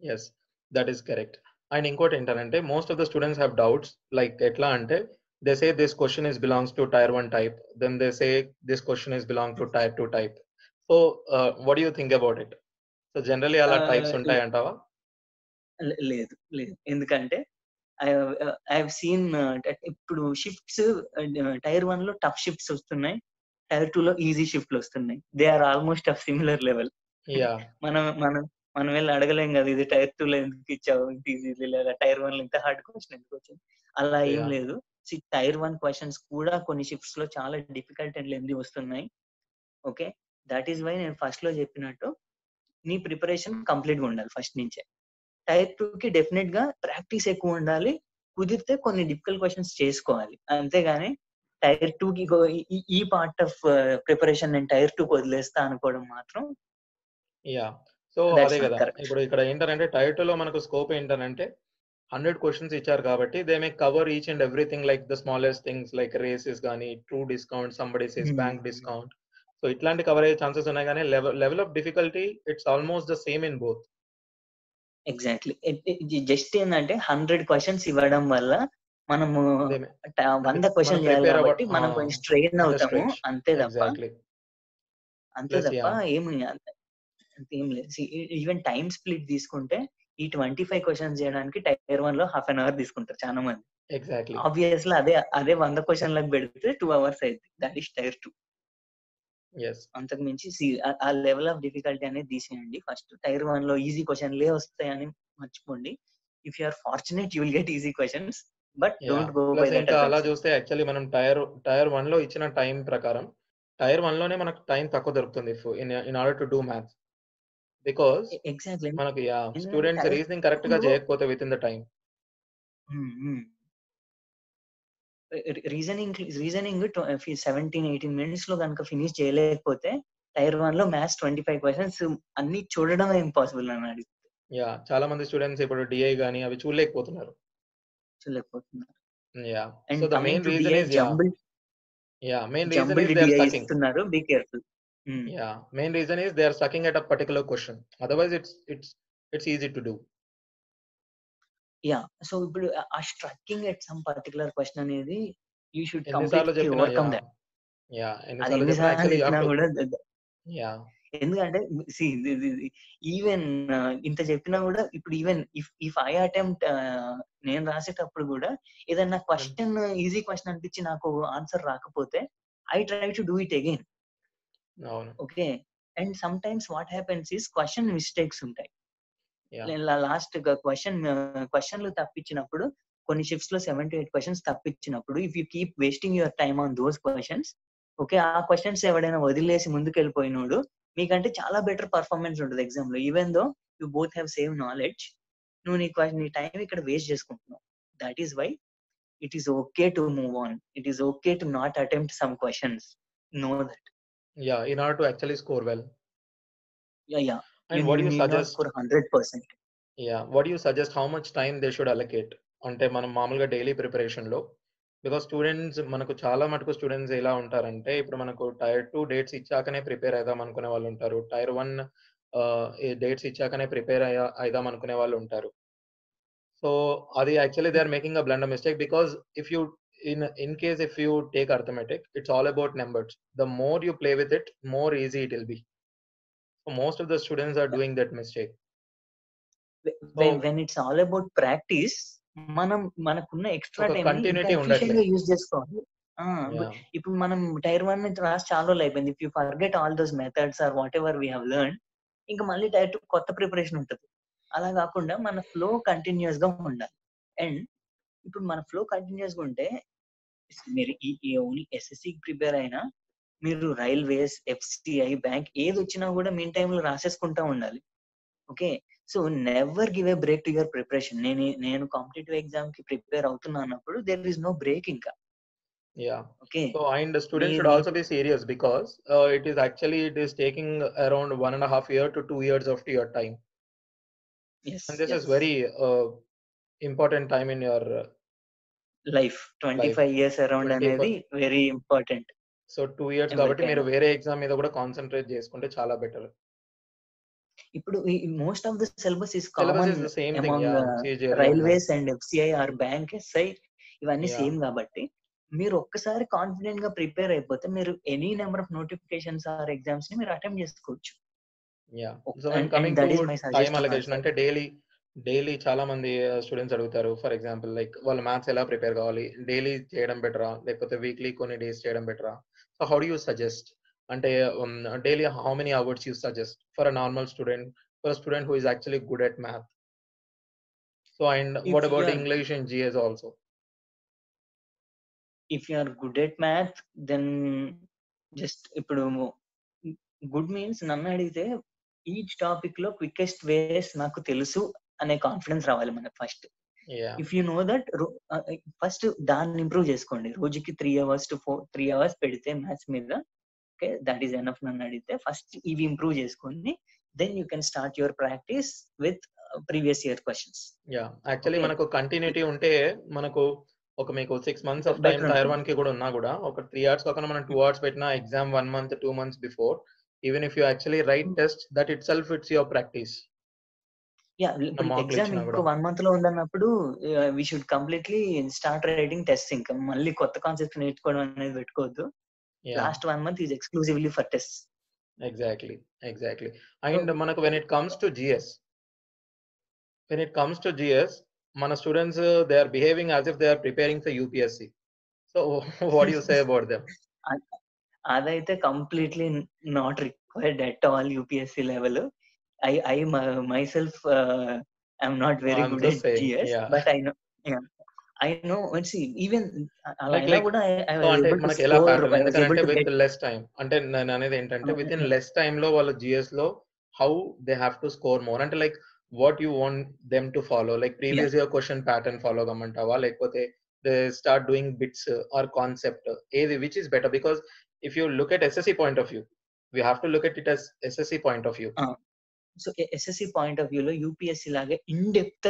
B: Yes that is correct and ఇంకోటి ఏంటంటే most of the students have doubts like ఎట్లా అంటే they say this question is belongs to tier one type then they say this question is belong to tier two type so what you think about it so generally అలా types ఉంటాయి అంటావా?
C: లేదు లేదు. ఎందుకంటే I have seen ఇప్పుడు shifts tier వన్లో tough shifts వస్తున్నాయి tier two లో ఈజీ షిఫ్ట్లు వస్తున్నాయి. They are almost of similar
B: level
C: మనం మనం మనం వెళ్ళి అడగలేం కదా ఇది టైర్ టూ లో ఎందుకు ఇచ్చావు లేదా టైర్ వన్లో ఇంత హార్డ్ క్వశ్చన్ ఎందుకు వచ్చింది? అలా ఏం. లేదు. టైర్ వన్ క్వశ్చన్స్ కూడా కొన్ని షిఫ్ట్స్లో చాలా డిఫికల్ట్ అండ్ లెంది వస్తున్నాయి. ఓకే? దట్ ఈస్ వై నేను ఫస్ట్లో చెప్పినట్టు నీ ప్రిపరేషన్ కంప్లీట్గా ఉండాలి ఫస్ట్ నుంచే. టైర్ టూ కి డెఫినెట్గా ప్రాక్టీస్ ఎక్కువ ఉండాలి. కుదిరితే కొన్ని డిఫికల్ట్ క్వశ్చన్స్ చేసుకోవాలి. అంతేగాని టైర్ టూ కి ఈ పార్ట్ ఆఫ్ ప్రిపరేషన్ నేను టైర్ టూ వదిలేస్తా అనుకోవడం మాత్రం
B: యా. సో అదే కదా. ఇప్పుడు ఇక్కడ ఏంటంటే టైర్లో మనకు స్కోప్ ఏంటంటే హండ్రెడ్ క్వశ్చన్స్ ఇచ్చారు కాబట్టి they may cover each and everything like the smallest things like races కానీ true discount somebody says
C: Hmm.
B: Bank discount so ఇట్లాంటి కవర్ అయ్యే ఛాన్సెస్ ఉన్నాయి కానీ level of difficulty it's almost the same in both
C: exactly just ఏంటంటే hundred questions ఇవ్వడం వల్ల మనము వంద క్వశ్చన్ చేయాలి కాబట్టి మనం కొంచెం స్ట్రెయిన్ అవుతాము. అంతే తప్ప అంతే తప్ప. ఏమి లేదు ఈవెన్ టైం స్ప్లిట్ తీసుకుంటే ఈ ట్వంటీ ఫైవ్ క్వశ్చన్స్ చేయడానికి టైర్ వన్లో హాఫ్ అన్ అవర్ తీసుకుంటారు చాలా మంది.
B: ఎగ్జాక్ట్లీ
C: ఆబ్వియస్లీ అదే అదే వంద క్వశ్చన్లకు పెడితే టూ అవర్స్ అయింది that is tier two
B: yes
C: అంతకు మించి ఆ- లెవెల్ ఆఫ్ డిఫికల్టీ అనేది తీసేయండి. ఫస్ట్ టైర్ వన్లో ఈజీ క్వశ్చన్లే వస్తాయని మర్చిపోండి. If you are fortunate you will get easy questions but don't
B: go
C: by
B: that అలా చూస్తే యాక్చువల్లీ మనం టైర్ టైర్ వన్లో ఇచ్చిన టైం ప్రకారం టైర్ వన్లోనే మనకు టైం తక్కువ దొరుకుతుంది. In order to do maths because
C: exactly
B: మనకు యా స్టూడెంట్స్ రీజనింగ్
C: కరెక్ట్గా
B: చేయకపోతే within the
C: time reasoning reasoning seventeen eighteen మినిట్స్లో కనుక ఫినిష్ చేయలేకపోతే టైర్ వన్లో మ్యాథ్స్ ట్వంటీ ఫైవ్ క్వశ్చన్స్ అన్ని చూడడమే ఇంపాసిబుల్ అని అడిగి
B: యా చాలా మంది స్టూడెంట్స్ ఇప్పుడు డిఐ గానీ అవి చూడలేకపోతున్నారు.
C: చూడలేకపోతున్నారు.
B: Yeah so
C: the
B: main reason is
C: yeah.
B: Main reason is
C: they
B: are
C: ఇస్తున్నారు be careful
B: yeah main reason is they are stucking at a particular question otherwise it's it's it's easy to do
C: yeah so ఇప్పుడు ఆ stucking at some particular question అనేది
B: you
C: should
B: overcome
C: that yeah
B: yeah
C: ఎందుకంటే even ఇంత చెప్పినా కూడా ఇప్పుడు even if if I attempt నేను రాసేటప్పుడు కూడా ఏదన్నా క్వశ్చన్ ఈజీ క్వశ్చన్ అనిపించి నాకు ఆన్సర్ రాకపోతే I try to do
B: it
C: again okay. And sometimes what happens is question mistakes ఉంటాయి. లాస్ట్ క్వశ్చన్ క్వశ్చన్లు తప్పించినప్పుడు కొన్ని షిఫ్ట్స్లో seven to eight questions తప్పించినప్పుడు if you keep wasting your time on those questions okay ఆ questions ఎవడైనా వదిలేసి ముందుకు వెళ్ళిపోయినోడు మీకంటే చాలా బెటర్ పర్ఫార్మెన్స్ ఉంటుంది ఎగ్జామ్లో even though you both have save knowledge నువ్వు నీ నీ టైం ఇక్కడ వేస్ట్ చేసుకుంటున్నావు. That is why it is okay to move on it is okay to not attempt some questions no that
B: yeah in order to actually score well
C: yeah yeah
B: and what you suggest
C: score hundred percent
B: yeah what you suggest how much time they should allocate అంటే మనం మామూలుగా daily ప్రిపరేషన్లో because students మనకు చాలా మటుకు students ఎలా ఉంటారంటే ఇప్పుడు మనకు టైర్ టూ డేట్స్ ఇచ్చాకనే ప్రిపేర్ అవుదాం అనుకునే వాళ్ళు ఉంటారు. టైర్ వన్ డేట్స్ ఇచ్చాకనే ప్రిపేర్ అయ్యా అయిదాం అనుకునే వాళ్ళు ఉంటారు. సో అది actually they are making a blunder mistake because if you in in case if you take arithmetic it's all about numbers the more you play with it more easy it will be so most of the students are doing that mistake
C: when when it's all about practice మనం మనకున్న extra time. Use చేసుకోవాలి. ఇప్పుడు మనం tier one రాసి చాలా రోజులు అయిపోయింది. If you forget all those methods or whatever we have learn ఇంకా మళ్ళీ టైర్ టూ కొత్త ప్రిపరేషన్ ఉంటుంది. అలా కాకుండా మన ఫ్లో కంటిన్యూస్గా ఉండాలి. అండ్ ఇప్పుడు మన ఫ్లో కంటిన్యూస్గా ఉంటే మీరు ఈ ఓన్లీ ఎస్ఎస్సి ప్రిపేర్ అయినా మీరు రైల్వేస్ ఎఫ్సిఐ బ్యాంక్ ఏది వచ్చినా కూడా మీన్ టైంలో రాసేసుకుంటా ఉండాలి okay so never give a break to your preparation నేను నేను కాంపిటేటివ్ ఎగ్జామ్ కి ప్రిపేర్ అవుతున్నా అన్నప్పుడు దేర్ ఇస్ నో బ్రేక్ ఇంకా
B: Yeah.
C: Okay
B: So and the students should
C: Maybe-
B: also be serious because uh, it is actually it is taking around one and a half year to two years of your time, and this is very uh, important time in your uh,
C: life. Twenty five years around
B: 25
C: అనేది very important.
B: So two years కాబట్టి మీరు. వేరే exam మీద కూడా concentrate చేసుకుంటే చాలా better.
C: ఇప్పుడు
B: most of the
C: syllabus
B: is CGL
C: railways and FCI or bank SI ఇవన్నీ. సేమ్ కాబట్టి మీరు ఒక్కసారి కాన్ఫిడెంట్గా ప్రిపేర్ అయిపోతే మీరు any number of notifications or ఎగ్జామ్స్ని మీరు అటెంప్ట్ చేసుకోవచ్చు.
B: అంటే డైలీ డైలీ చాలా మంది స్టూడెంట్స్ అడుగుతారు. ఫర్ ఎగ్జాంపుల్ లైక్ వాళ్ళు మ్యాథ్స్ ఎలా ప్రిపేర్ కావాలి? డైలీ చేయడం బెటరా? లేకపోతే వీక్లీ కొన్ని డేస్ చేయడం బెటరా? So how you suggest? అంటే daily how many hours you suggest for a normal student for student who is actually good at
C: math?
B: So
C: and
B: what
C: about
B: English and GS also?
C: If you are good at math then just ఇప్పుడు good means నన్ను అడిగితే each టాపిక్లో quickest వేస్ నాకు తెలుసు. అనే confidence రావాలి మనకు
B: first
C: if you know that first దాన్ని ఇంప్రూవ్ చేసుకోండి. రోజుకి three hours to four three hours పెడితే మ్యాథ్స్ మీద ఓకే దట్ ఈస్ ఎనఫ్ నన్ను అడిగితే ఫస్ట్ ఇవి ఇంప్రూవ్ చేసుకొని then you can start your practice with previous year
B: questions yeah
C: actually.
B: మనకు కంటిన్యూటీ ఉంటే మనకు ఒక మీకు six
C: months
B: of
C: time
B: tier. వన్కి కూడా ఉన్నా కూడా ఒక త్రీ అవర్స్ కాకుండా మనం టూ అవర్స్ పెట్టిన exam one month two months before even if you actually write test that
C: itself
B: it's your
C: practice
B: exam
C: ఇంకో. వన్ మంత్లో ఉందన్నప్పుడు we should completely start writing test ఇంకా. మళ్ళీ కొత్త కాన్సెప్ట్ నేర్చుకోవడం అనేది పెట్టుకోవద్దు. Last one month is exclusively for test
B: exactly exactly and మనకు when it comes to GS when it comes to GS మన students they are behaving as if they are preparing for UPSC so what you say about them
C: అదైతే completely not required at all UPSC level I I myself I'm not very
B: I'm just
C: at
B: saying,
C: GS
B: yeah.
C: But I know I know even అలా
B: Like-
C: అయినా
B: like-
C: కూడా I was
B: so అంటే మనకి ఎలా
C: I was
B: ఎందుకంటే with less time అంటే నేను అనేది ఏంటంటే. విత్ ఇన్ లెస్ టైమ్లో వాళ్ళు జిఎస్లో how they have to score more అంటే like what you want them to follow like previous year question pattern follow కమ్మంటావా? లేకపోతే they start doing bits or concept ఏది which is better because if you look at SSC point of view we have to look at it S SSC point of view
C: so SSC point of వ్యూలో UPSC లాగా in depth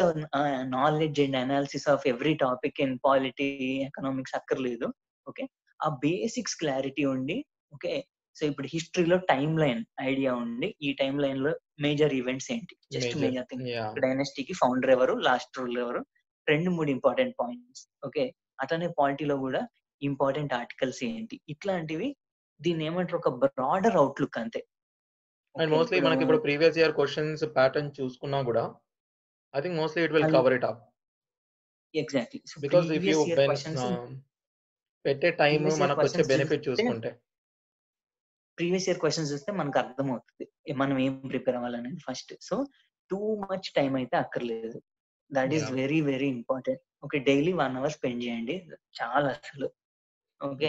C: knowledge and analysis of every topic in polity economics అక్కర్లేదు. Okay ఆ basics clarity ఉండి okay so ఇప్పుడు హిస్టరీలో time line idea ఉండి ఈ time లైన్లో మేజర్ ఈవెంట్స్ ఏంటి? జస్ట్ మేజర్ థింగ్ డైనస్టీకి ఫౌండర్ ఎవరు? లాస్ట్ రూల్ ఎవరు? రెండు మూడు ఇంపార్టెంట్ పాయింట్స్ ఓకే అట్లనే పాలిటీలో కూడా ఇంపార్టెంట్ ఆర్టికల్స్ ఏంటి? ఇట్లాంటివి దీన్ని ఏమంటారు? ఒక బ్రాడర్ అవుట్లుక్ అంతే.
B: అండ్ మోస్ట్లీ మనకి ఇప్పుడు ప్రీవియస్ ఇయర్ క్వశ్చన్స్ ప్యాటర్న్ చూసుకున్నా కూడా
C: I
B: think mostly it
C: will cover
B: it up exactly
C: so because
B: if
C: you
B: పెట్టే టైం మనకు వచ్చే బెనిఫిట్ చూసుకుంటే.
C: ప్రీవియస్ ఇయర్ క్వశ్చన్స్ చూస్తే మనకు అర్థమవుతుంది. ఏ- మనం ఏం prepare అవ్వాలనేది first so too much time అయితే అక్కర్లేదు. That
B: is.
C: Very very important okay daily one hour spend చేయండి. చాలా అసలు. ఓకే.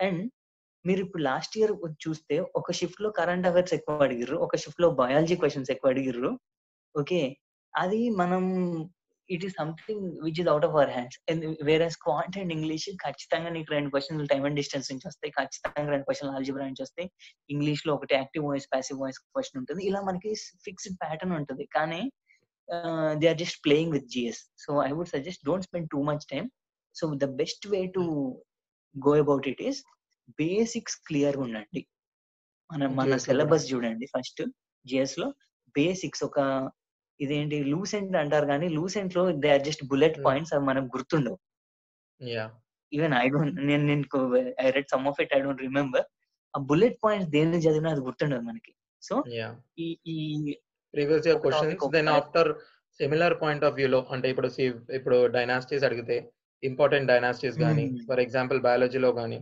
C: అండ్ మీరు ఇప్పుడు లాస్ట్ ఇయర్ చూస్తే ఒక షిఫ్ట్లో కరెంట్ అఫైర్స్ ఎక్కువ అడిగిర్రు ఒక షిఫ్ట్లో బయాలజీ క్వశ్చన్స్ ఎక్కువ అడిగిర్రు. ఓకే అది మనం it is something which is out of our hands వేరే క్వాంట్ అండ్ ఇంగ్లీష్ ఖచ్చితంగా నీకు రెండు క్వశ్చన్లు టైమ్ అండ్ డిస్టెన్స్ నుంచి వస్తాయి ఖచ్చితంగా రెండు క్వశ్చన్లు ఆల్జిబ్రా నుంచి వస్తాయి. ఇంగ్లీష్లో ఒకటి active voice passive voice question ఉంటుంది. ఇలా మనకి ఫిక్స్డ్ ప్యాటర్న్ ఉంటుంది. కానీ they are just playing with GS so I would suggest don't spend too much time so the best way to go about it is basics clear ఉండండి మన మన
B: లో
C: syllabus చూడండి ఫస్ట్ జిఎస్లో బేసిక్స్ ఒక ఇదేంటి Lucent అంటారు కానీ లూసెంట్లో they are just
B: bullet.
C: Points అవి మనకు గుర్తుండవు
B: యా
C: ఈవెన్ ఐ డోంట్ నేను నేను I read some of it I don't remember ఆ బుల్లెట్ పాయింట్స్ దేని చదివినా అది గుర్తుండదు మనకి సో
B: యా
C: ఈ ఈ previous year
B: questions
C: then.
B: After similar point of వ్యూలో అంటే ఇప్పుడు ఇప్పుడు డైనాసిటీస్ అడిగితే ఇంపార్టెంట్ డైనాసిటీస్ కానీ
C: Hmm.
B: ఫర్ ఎగ్జాంపుల్ బయాలజీలో కానీ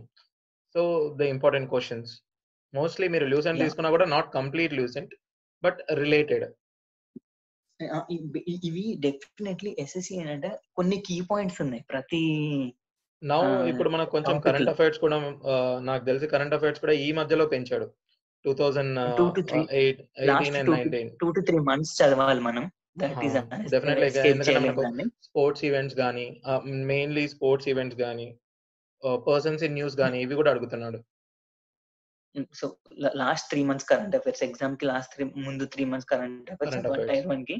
B: so the important questions mostly మీరు లూసెంట్. తీసుకున్నా కూడా not complete Lucent but
C: related ఇవి- డెఫినెట్లీ ఎస్ఎస్సి ఏంటంటే కొన్ని కీ పాయింట్స్ ఉన్నాయి. ప్రతి
B: నౌ ఇప్పుడు మనకు కొంచెం కరెంట్. అఫైర్స్ కూడా నాకు తెలిసి కరెంట్ అఫైర్స్ కూడా ఈ మధ్యలో పెంచాడు.
C: Two thousand
B: and
C: two two three months చదవాలి మనం.
B: స్పోర్ట్స్ ఈవెంట్స్ కానీ మెయిన్లీ స్పోర్ట్స్ ఈవెంట్స్ కానీ పర్సన్స్ ఇన్ న్యూస్ కానీ ఇవి కూడా అడుగుతున్నాడు
C: so last three months current affairs ఎగ్జామ్కి లాస్ట్ త్రీ ముందు three months
B: current affairs. Tier వన్కి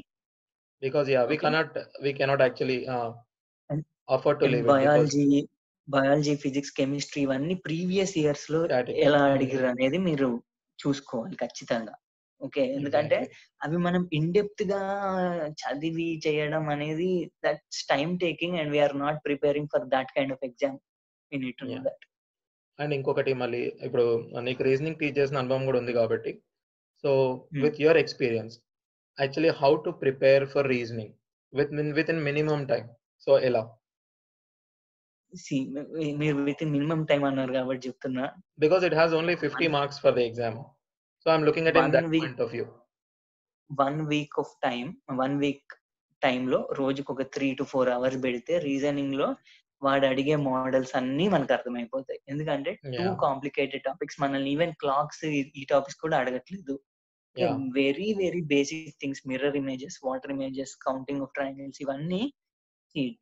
C: because
B: yeah we. Cannot we cannot actually leave it because
C: biology biology physics chemistry ఇవన్నీ previous
B: ఇయర్స్లో.
C: ఎలా. అడిగారు అనేది మీరు చూసుకోవాలి ఖచ్చితంగా ఓకే ఎందుకంటే. అవి మనం ఇన్ డెప్త్గా చదివి చేయడం అనేది that's time taking and we're not preparing for that kind of exam you need to know
B: Yeah.
C: That
B: and ఇంకొకటి మళ్ళీ ఇప్పుడు నీకు రీజనింగ్ టీచ్ చేసిన అనుభవం కూడా ఉంది కాబట్టి. So. With your experience actually how to prepare for reasoning with within minimum time so ఎలా?
C: మీరు విత్ ఇన్ మినిమం టైం అన్నారు కాబట్టి చెప్తున్నా.
B: Because
C: it
B: has only fifty marks for the exam so I'm
C: looking
B: at
C: in
B: that point of
C: view one week of time one వీక్లో రోజుకు ఒక three to four hours పెడితే రీజనింగ్లో వాడు అడిగే models అన్ని మనకు అర్థమైపోతాయి ఎందుకంటే టూ. కాంప్లికేటెడ్ టాపిక్స్ మనల్ని ఈవెన్ క్లాక్స్ ఈ టాపిక్స్ కూడా అడగట్లేదు. Very very basic things mirror images water images counting of triangles ఇవన్నీ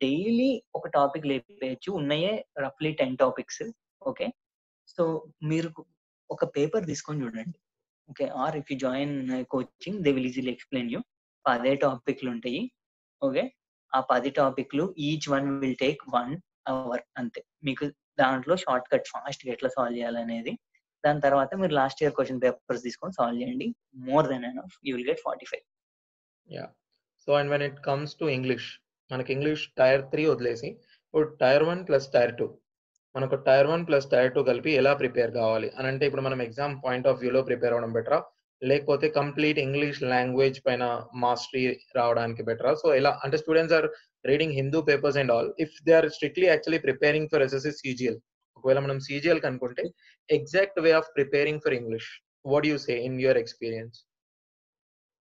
C: డైలీ ఒక టాపిక్ లేపేయచ్చు. ఉన్నాయే రఫ్లీ టెన్ టాపిక్స్ ఓకే? సో మీరు ఒక పేపర్ తీసుకొని చూడండి. Okay? Or if you join coaching they will easily explain you. పదే టాపిక్లు ఉంటాయి ఓకే? ఆ పది టాపిక్లు each one will take one hour అంతే. మీకు దాంట్లో షార్ట్ కట్ ఫాస్ట్గా ఎట్లా సాల్వ్ చేయాలనేది. దాని తర్వాత మీరు లాస్ట్ ఇయర్ క్వశ్చన్ పేపర్స్ తీసుకొని సాల్వ్ చేయండి. More then enough you will get forty five.
B: Yeah. So and when it comes to English మనకి ఇంగ్లీష్ టైర్ త్రీ వదిలేసి ఇప్పుడు tier one plus tier two. మనకు tier one plus tier two కలిపి ఎలా prepare కావాలి? అని అంటే ఇప్పుడు మనం ఎగ్జామ్ పాయింట్ ఆఫ్ వ్యూలో ప్రిపేర్ అవ్వడం బెటరా? లేకపోతే కంప్లీట్ ఇంగ్లీష్ లాంగ్వేజ్ పైన మాస్టరీ రావడానికి బెటరా సో ఎలా అంటే students are reading Hindu papers and all if they are strictly actually preparing for SSC CGL ఒకవేళ మనం CGL కనుకుంటే exact way of preparing for English what you say in your experience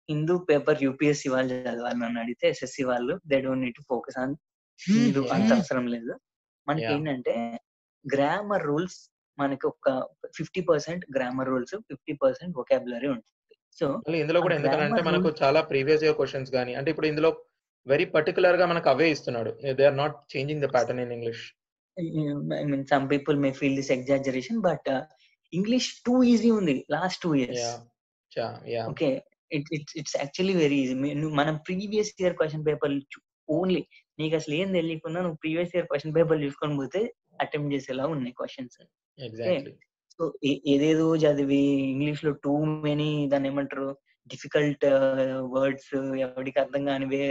C: Hindu paper UPSC వాళ్ళు చదవాలి నన్ను అడిగితే SSC వాళ్ళు they don't need to focus on Hindu అంత అవసరం లేదు. మనకి. ఏంటంటే గ్రామర్ రూల్స్ మనకి ఒక fifty percent grammar rules fifty percent vocabulary ఉంటుంది. సో
B: ఇందులో కూడా ఎందుకంటే మనకు చాలా ప్రీవియస్ ఇయర్ క్వశ్చన్స్ కానీ అంటే ఇప్పుడు ఇందులో వెరీ పర్టికులర్గా మనకు అవే ఇస్తున్నాడు. They are not changing the pattern in English
C: I mean some people may feel this exaggeration but English too easy ఉంది last
B: two years
C: okay it's it's actually very easy మనం previous year question paper only నీకు అసలు ఏం తెలియకుండా నువ్వు previous year question paper చూసుకొని పోతే attempt చేసేలా ఉన్నాయి క్వశ్చన్స్ సో ఏదేదో చదివి ఇంగ్లీష్లో టూ మెనీ దాన్ని ఏమంటారు? డిఫికల్ట్ వర్డ్స్ ఎవరికి అర్థం కానివే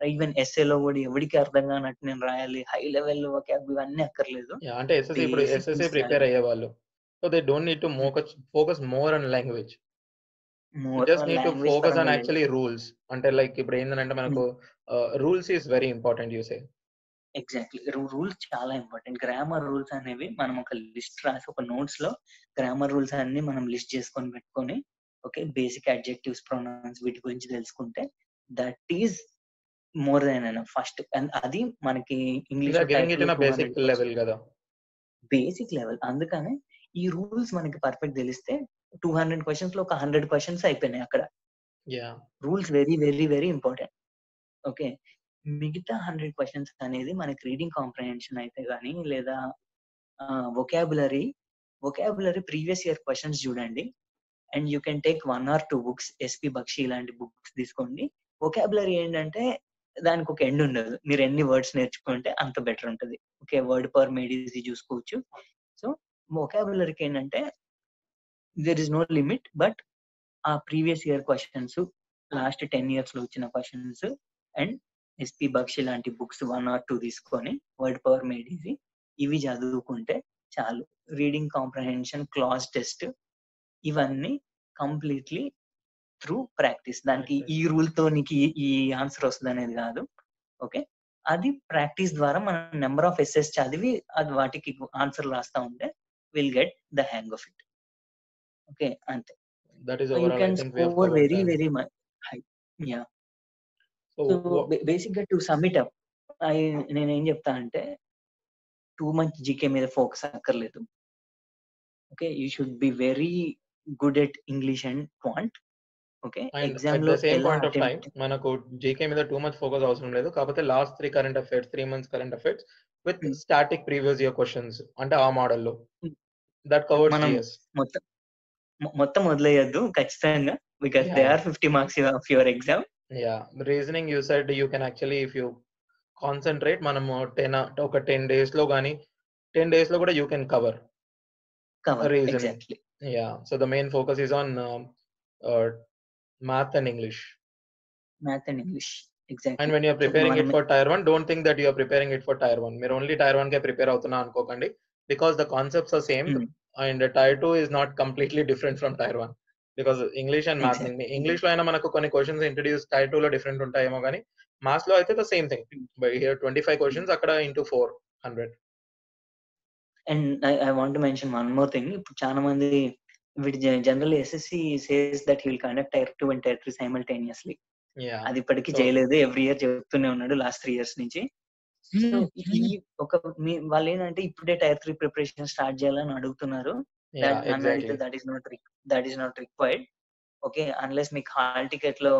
C: ఈవెన్ ఎస్ఏలో కూడా ఎవరికి అర్థం కానట్టు నేను రాయాలి. హై లెవెల్ ఇవన్నీ అక్కర్లేదు.
B: అంటే ఎస్ఎస్సి ఇప్పుడు ఎస్ఎస్సి ప్రిపేర్ అయ్యే వాళ్ళు so they don't need to focus focus more on
C: language
B: just need to focus on actually rules అంటే లైక్ ఇప్పుడు ఏంటంటే మనకు rules is very important
C: you say exactly rules చాలా ఇంపార్టెంట్. గ్రామర్ రూల్స్ అనేవి మనం ఒక లిస్ట్ రాసి ఒక నోట్స్లో గ్రామర్ రూల్స్ అన్ని మనం లిస్ట్ చేసుకొని పెట్టుకొని ఓకే బేసిక్ అడ్జెక్టివ్స్ ప్రొనౌన్స్ వీటి గురించి తెలుసుకుంటే that is more then first అది మనకి ఇంగ్లీష్
B: బేసిక్ లెవెల్ కదా.
C: Basic level. అందుకనే ఈ రూల్స్ మనకి పర్ఫెక్ట్ తెలిస్తే టూ హండ్రెడ్ క్వశ్చన్స్లో ఒక హండ్రెడ్ క్వశ్చన్స్ అయిపోయినాయి అక్కడ. Rules very very very important. Okay? మిగతా హండ్రెడ్ క్వశ్చన్స్ అనేది మనకి రీడింగ్ కాంప్రహెన్షన్ అయితే కానీ లేదా vocabulary vocabulary previous year questions చూడండి. And you can take one or two books SP Bakshi ఇలాంటి బుక్స్ తీసుకోండి. వొకాబులరీ ఏంటంటే దానికి ఒక ఎండ్ ఉండదు. మీరు ఎన్ని వర్డ్స్ నేర్చుకుంటే అంత బెటర్ ఉంటుంది. Okay word power made easy చూసుకోవచ్చు. సో వొకాబులరీకి ఏంటంటే there is no limit but ఆ previous year questions last ten ఇయర్స్లో వచ్చిన క్వశ్చన్స్ అండ్ ఎస్పి బక్షి లాంటి బుక్స్ వన్ ఆర్ టూ తీసుకొని వర్డ్ పవర్ మేడ్ ఈజీ ఇవి చదువుకుంటే చాలు. రీడింగ్ కాంప్రహెన్షన్ క్లాస్ టెస్ట్ ఇవన్నీ కంప్లీట్లీ త్రూ ప్రాక్టీస్. దానికి ఈ రూల్తో నీకు ఈ- ఆన్సర్ వస్తుంది అనేది కాదు. ఓకే? అది ప్రాక్టీస్ ద్వారా మనం నెంబర్ ఆఫ్ ఎస్ఎస్ చదివి అది వాటికి ఆన్సర్ రాస్తా ఉంటే will get the hang of it. Okay? అంతే.
B: You
C: can score very
B: very
C: high yeah బేసిక్గా టు సబ్మిట్ అప్ నేను ఏం చెప్తా అంటే టూ మచ్ జీకే మీద ఫోకస్ అక్కర్లేదు. Okay you should be very good at
B: English
C: and
B: quant
C: okay
B: ఎగ్జామ్లో same point of time మనకు జీకే మీద టూ మచ్ ఫోకస్ అవసరం లేదు. కాకపోతే last three current affairs three months current affairs
C: with.
B: Static previous year questions అంటే ఆ మోడల్లో
C: Hmm.
B: That covers GS
C: మొత్తం మొత్తం వదిలేయద్దు ఖచ్చితంగా because
B: they.
C: Are fifty marks of your exam
B: yeah reasoning you said you can actually if you concentrate మనము ten ఒక ten days లో కానీ టెన్ డేస్ లో కూడా you
C: can
B: cover
C: reasoning
B: yeah so the main focus is on uh, uh, math and English.
C: Math and English.
B: Exactly.
C: And
B: when you're preparing it for Tier 1, don't think that you're preparing it for Tier 1. You're only Tier 1 ke prepare avutuna anuko kandi because the concepts are same
C: mm.
B: and Tier 2 is not completely different from Tier 1. Because English and maths ఇంగ్లీష్లో అయినా మనకు కొన్ని questions introduce tier two లో different ఉంటాయేమో కానీ మ్యాథ్స్లో అయితే the same thing here twenty five questions అక్కడ into four hundred
C: and I want to mention one more thing ఇప్పుడు చాలా మంది general SSC says that he will conduct tier two and tier three
B: simultaneously
C: అది ఇప్పటికీ చేయలేదు. Every year చెప్తూనే ఉన్నాడు last three years నుంచి. ఒక వాళ్ళు ఏంటంటే ఇప్పుడే టైర్ త్రీ ప్రిపరేషన్ స్టార్ట్ చేయాలని అడుగుతున్నారు. That that is not required okay unless మీకు హాల్ టికెట్లో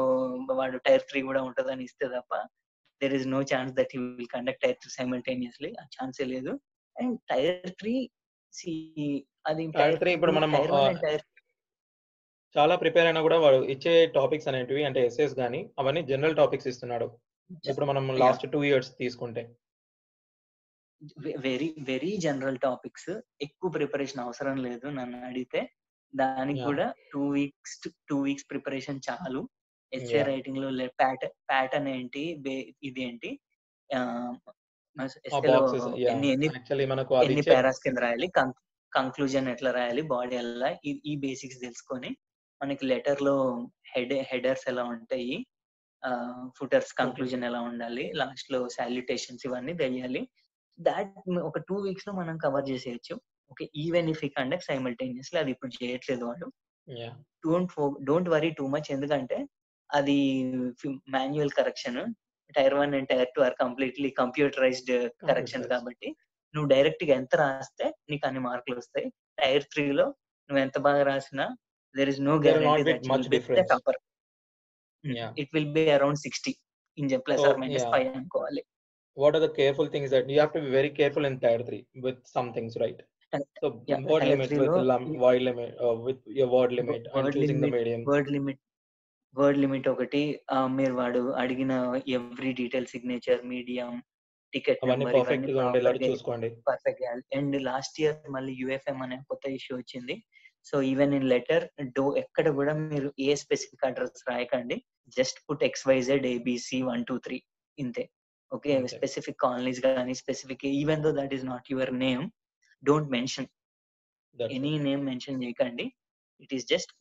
C: వాడు టైర్ త్రీ కూడా ఉంటుందని ఇస్తే తప్ప there is no chance that he will conduct tier three simultaneously ఆ ఛాన్సే లేదు. అండ్ టైర్ త్రీ సి అది
B: Tier three ఇప్పుడు మనం,
C: టైర్ టైర్
B: చాలా ప్రిపేర్ అయినా కూడా వాడు ఇచ్చే టాపిక్స్ అనేటివి అంటే ఎస్ఎస్ కానీ అవన్నీ జనరల్ టాపిక్స్ ఇస్తున్నాడు. ఇప్పుడు మనం లాస్ట్ టూ ఇయర్స్ తీసుకుంటే.
C: Very very general topics. ఎక్కువ ప్రిపరేషన్ అవసరం లేదు నన్ను అడిగితే. దానికి. కూడా two weeks two weeks preparation చాలు. ఎస్ఏ. రైటింగ్లో ప్యాటర్న్ ప్యాటర్న్ ఏంటి? ఇది ఏంటి? ఎన్ని
B: మనకు
C: పారాస్ కింద రాయాలి? కంక్లూజన్ ఎట్లా రాయాలి? బాడీ ఎలా? ఈ- ఈ బేసిక్స్ తెలుసుకొని మనకి లెటర్లో హెడ్ హెడర్స్ ఎలా ఉంటాయి? ఫుటర్స్ కంక్లూజన్ ఎలా ఉండాలి? లాస్ట్లో సాల్యుటేషన్స్ ఇవన్నీ తెలియాలి. దాట్ ఒక టూ వీక్స్లో మనం కవర్ చేసేయచ్చు. ఓకే ఈవెన్ ఇఫ్ ఈ కండక్ట్ సైమల్టేనియస్లీ అది ఇప్పుడు చేయట్లేదు
B: yeah
C: don't don't worry too much ఎందుకంటే అది manual correction tier one and tier two are completely computerised
B: correction.
C: కాబట్టి నువ్వు డైరెక్ట్గా ఎంత రాస్తే నీకు అన్ని మార్కులు వస్తాయి. టైర్ త్రీ లో నువ్వు ఎంత బాగా రాసినా
B: there is
C: no guarantee. It will be around sixty
B: in
C: plus or
B: minus.
C: Five అనుకోవాలి.
B: What are the careful things that you have to be very careful in tier 3 with some things right so
C: yeah,
B: word limit
C: three
B: with
C: లో
B: lum,
C: ఈ-
B: word limit uh, with your word limit and
C: word
B: choosing the
C: limit,
B: medium
C: word limit word limit ఒకటి మీరు వాడు అడిగిన
B: every
C: detail
B: signature medium
C: ticket
B: చూసుకోండి
C: perfect and last year మళ్ళీ UFM అనే కొత్త ఇష్యూ వచ్చింది so even in letter do ఎక్కడ కూడా మీరు ఏ specific address రాయకండి just put X Y Z A B C one two three ఇంతే ఓకే. స్పెసిఫిక్ కాలనీస్ కానీ specific even though that is not your name
B: don't
C: mention
B: any.
C: Name mention చేయకండి. It is just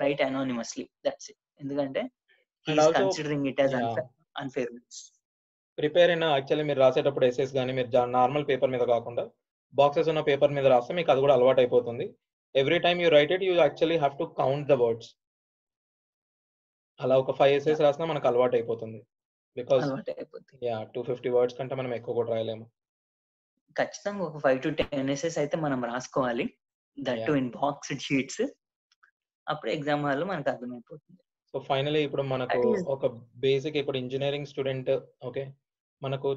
C: write anonymously that's it ఎందుకంటే considering it
B: as.
C: Unfair
B: prepare అయిన actually మీరు రాసేటప్పుడు SS కానీ మీరు normal paper మీద కాకుండా బాక్సెస్ ఉన్న పేపర్ మీద రాస్తే మీకు అది కూడా అలవాటు అయిపోతుంది every time you write it you actually have to count the words అలా ఒక ఫైవ్ ఎస్ఎస్ రాసినా మనకు అలవాటు అయిపోతుంది బికాస్
C: అలవాటు
B: యా టూ ఫిఫ్టీ వర్డ్స్ కంటే మనం ఎక్కువ కూడా రాయలేము.
C: ఖచ్చితంగా ఒక ఫైవ్ టు టెన్ ఎస్ఎస్ అయితే మనం రాసుకోవాలి. That
B: to.
C: In boxed sheets అప్పుడు ఎగ్జామ్ హాల్ మనకు అర్థమైపోతుంది.
B: సో ఫైనలీ ఇప్పుడు మనకు ఒక బేసిక్ ఇప్పుడు ఇంజనీరింగ్ స్టూడెంట్ ఓకే మనకు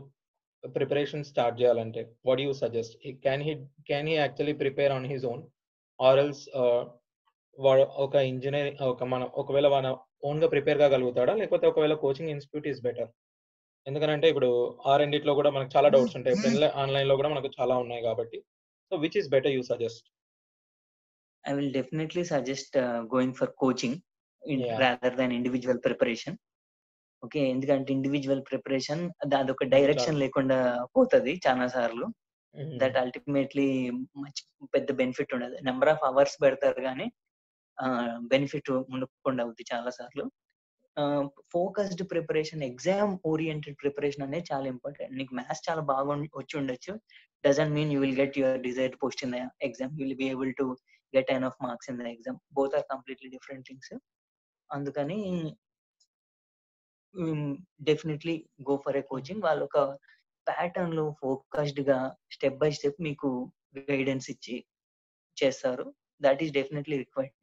B: ప్రిపరేషన్ స్టార్ట్ చేయాలంటే what you suggest can he can he actually prepare on his own or else వాడు ఒక ఇంజనీరింగ్ ఒక మన ఒకవేళ మన ఓన్గా ప్రిపేర్ కాగలుగుతాడా? లేకపోతే ఒకవేళ కోచింగ్ ఇన్స్టిట్యూట్ ఈస్ బెటర్? ఎందుకంటే ఇప్పుడు ఆ రెండిట్లో కూడా మనకు చాలా డౌట్స్ ఉంటాయి. ఇప్పుడు ఆన్లైన్లో కూడా మనకు చాలా ఉన్నాయి కాబట్టి. So which is better you
C: suggest I will definitely suggest going for
B: coaching.
C: Rather than individual preparation okay ఎందుకంటే ఇండివిజువల్ ప్రిపరేషన్ అదొక డైరెక్షన్ లేకుండా పోతుంది చాలా సార్లు. దట్ అల్టిమేట్లీ మంచి పెద్ద బెనిఫిట్ ఉండదు. నెంబర్ ఆఫ్ అవర్స్ పెడతారు కానీ బెనిఫిట్ ఉండకుండా అవుద్ది చాలా సార్లు. Focused preparation exam oriented preparation అనేది చాలా ఇంపార్టెంట్. నీకు మ్యాథ్స్ చాలా బాగా వచ్చి ఉండొచ్చు. Doesn't mean you will get your desired post in the exam. You will be able to get an of marks in the exam. Both are completely different things. అందుకని definitely go for a coaching. వాళ్ళు ఒక ప్యాటర్న్లో ఫోకస్డ్గా step by step మీకు guidance ఇచ్చి చేస్తారు. That is definitely required.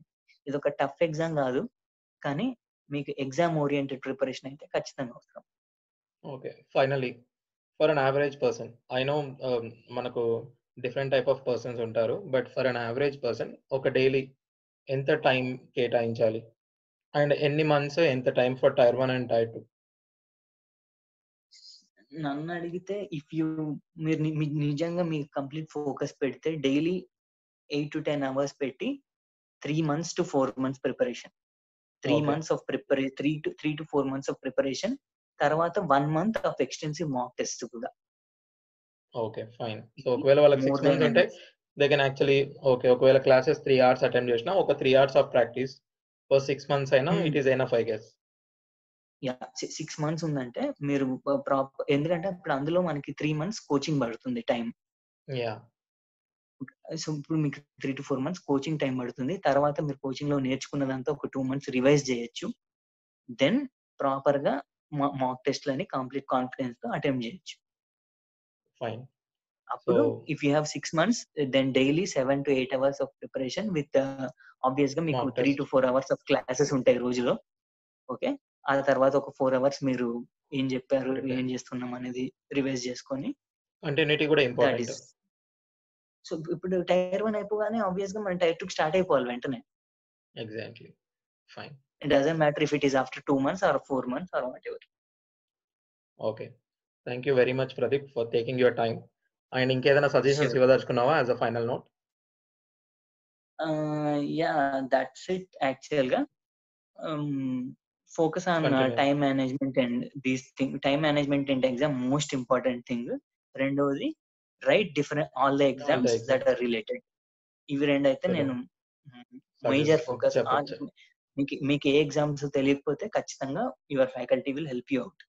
C: ఇది ఒక టఫ్ ఎగ్జామ్ కాదు. కానీ మీకు ఎగ్జామ్ ఓరియంటెడ్ ప్రిపరేషన్ అయితే ఖచ్చితంగా అవసరం
B: okay. Finally for an average person I know మనకు డిఫరెంట్ టైప్ ఆఫ్ పర్సన్స్ ఉంటారు but for an average person ఒక డైలీ ఎంత టైం కేటాయించాలి? అండ్ ఎన్ని మంత్స్ ఎంత time for tier one and tier two?
C: నన్ను అడిగితే ఇఫ్ యూ మీరు నిజంగా మీకు కంప్లీట్ ఫోకస్ పెడితే daily eight to ten hours పెట్టి three months to four months preparation
B: three.
C: Months of prepare three to three to four months of preparation తర్వాత one month of extensive mock test కూడా.
B: Okay fine so ఒకవేళ వాళ్ళకి six months
C: enough.
B: They can actually okay ఒకవేళ classes three hours attend చేసినా ఒక three hours of practice for six months అయినా
C: Hmm.
B: It is enough I guess
C: yeah six months ఉందంటే మీరు proper ఎందుకంటే ఇప్పుడు అందులో మనకి త్రీ మంత్స్ కోచింగ్ పడుతుంది టైం
B: యా
C: సో ఇప్పుడు మీకు three to four months coaching time పడుతుంది. తర్వాత మీరు కోచింగ్లో నేర్చుకున్నదంతా ఒక టూ మంత్స్ రివైజ్ చేయొచ్చు. దెన్ ప్రాపర్గా మాక్ టెస్ట్ లని కంప్లీట్ కాన్ఫిడెన్స్తో అటెంప్ట్ చేయొచ్చు.
B: ఫైన్
C: అప్పుడు if you have six months then daily seven to eight hours of preparation with ఆబ్వియస్గా మీకు
B: three.
C: To four hours of classes ఉంటాయి రోజులో. ఓకే ఆ తర్వాత ఒక ఫోర్ అవర్స్ మీరు ఏం చెప్పారు. ఏం చేస్తున్నాం అనేది రివైజ్ చేసుకొని
B: కంటిన్యూటీ కూడా ఇంపార్టెంట్
C: సో ఇప్పుడు టైర్ వన్ అయిపోగానే ఆబ్వియస్గా మనం టైర్ టూ స్టార్ట్ అయిపోవాలి వెంటనే.
B: Exactly
C: fine it doesn't matter if it is after two months or four months or whatever
B: okay thank you very much Pradeep for taking your time and ఇంకేదైనా suggestions. ఇవ్వదలుచుకున్నావా as a
C: final note yeah that's it యాక్చువల్గా focus
B: on.
C: Time management and these thing time management and exam most important thing రెండవది right different all the exams
B: exams.
C: That are related ఇవి రెండు అయితే. నేను major focus. మీకు మీకు ఏ exams తెలియకపోతే ఖచ్చితంగా your faculty will help you out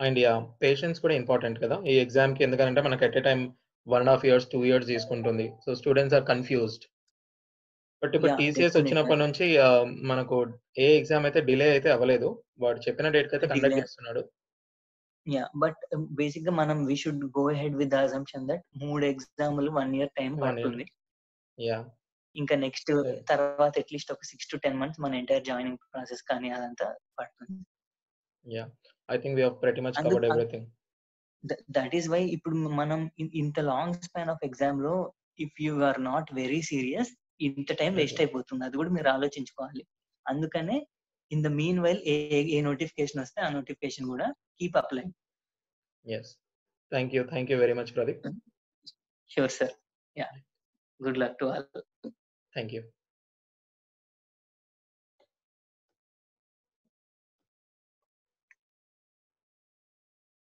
B: and yeah patience కూడా ఇంపార్టెంట్ కదా ఈ ఎగ్జామ్కి ఎందుకంటే మనకి at a time one and half years two years తీసుకుంటుంది so students are confused but ఇప్పుడు టీసీఎస్. వచ్చినప్పటి నుంచి ఆ, మనకు ఏ ఎగ్జామ్ అయితే డిలే అయితే అవ్వలేదు వాడు చెప్పిన డేట్కి అయితే కండక్ట్. చేస్తున్నాడు
C: యా బట్ బేసిక్గా మనం we should go ahead with the assumption that మూడు ఎగ్జామ్లు వన్ ఇయర్ టైం. పడుతుంది
B: యా
C: ఇంకా నెక్స్ట్. తర్వాత అట్లీస్ట్ ఒక సిక్స్ టు టెన్ మంత్స్ మన ఎంటైర్ జాయినింగ్ ప్రాసెస్ కానీ అదంతా పడుతుంది
B: yeah I think we have pretty
C: much
B: covered everything
C: that is why ఇప్పుడు మనం ఇంత లాంగ్ స్పాన్ ఆఫ్ ఎగ్జామ్లో if you are not very serious ఇంత టైం వేస్ట్
B: Okay.
C: అయిపోతుంది అది కూడా మీరు ఆలోచించుకోవాలి అందుకనే in the meanwhile a a notification వస్తే ఆ నోటిఫికేషన్ కూడా keep apply
B: yes thank you thank you very much Pradeep
C: sure sir yeah good luck to all
B: thank you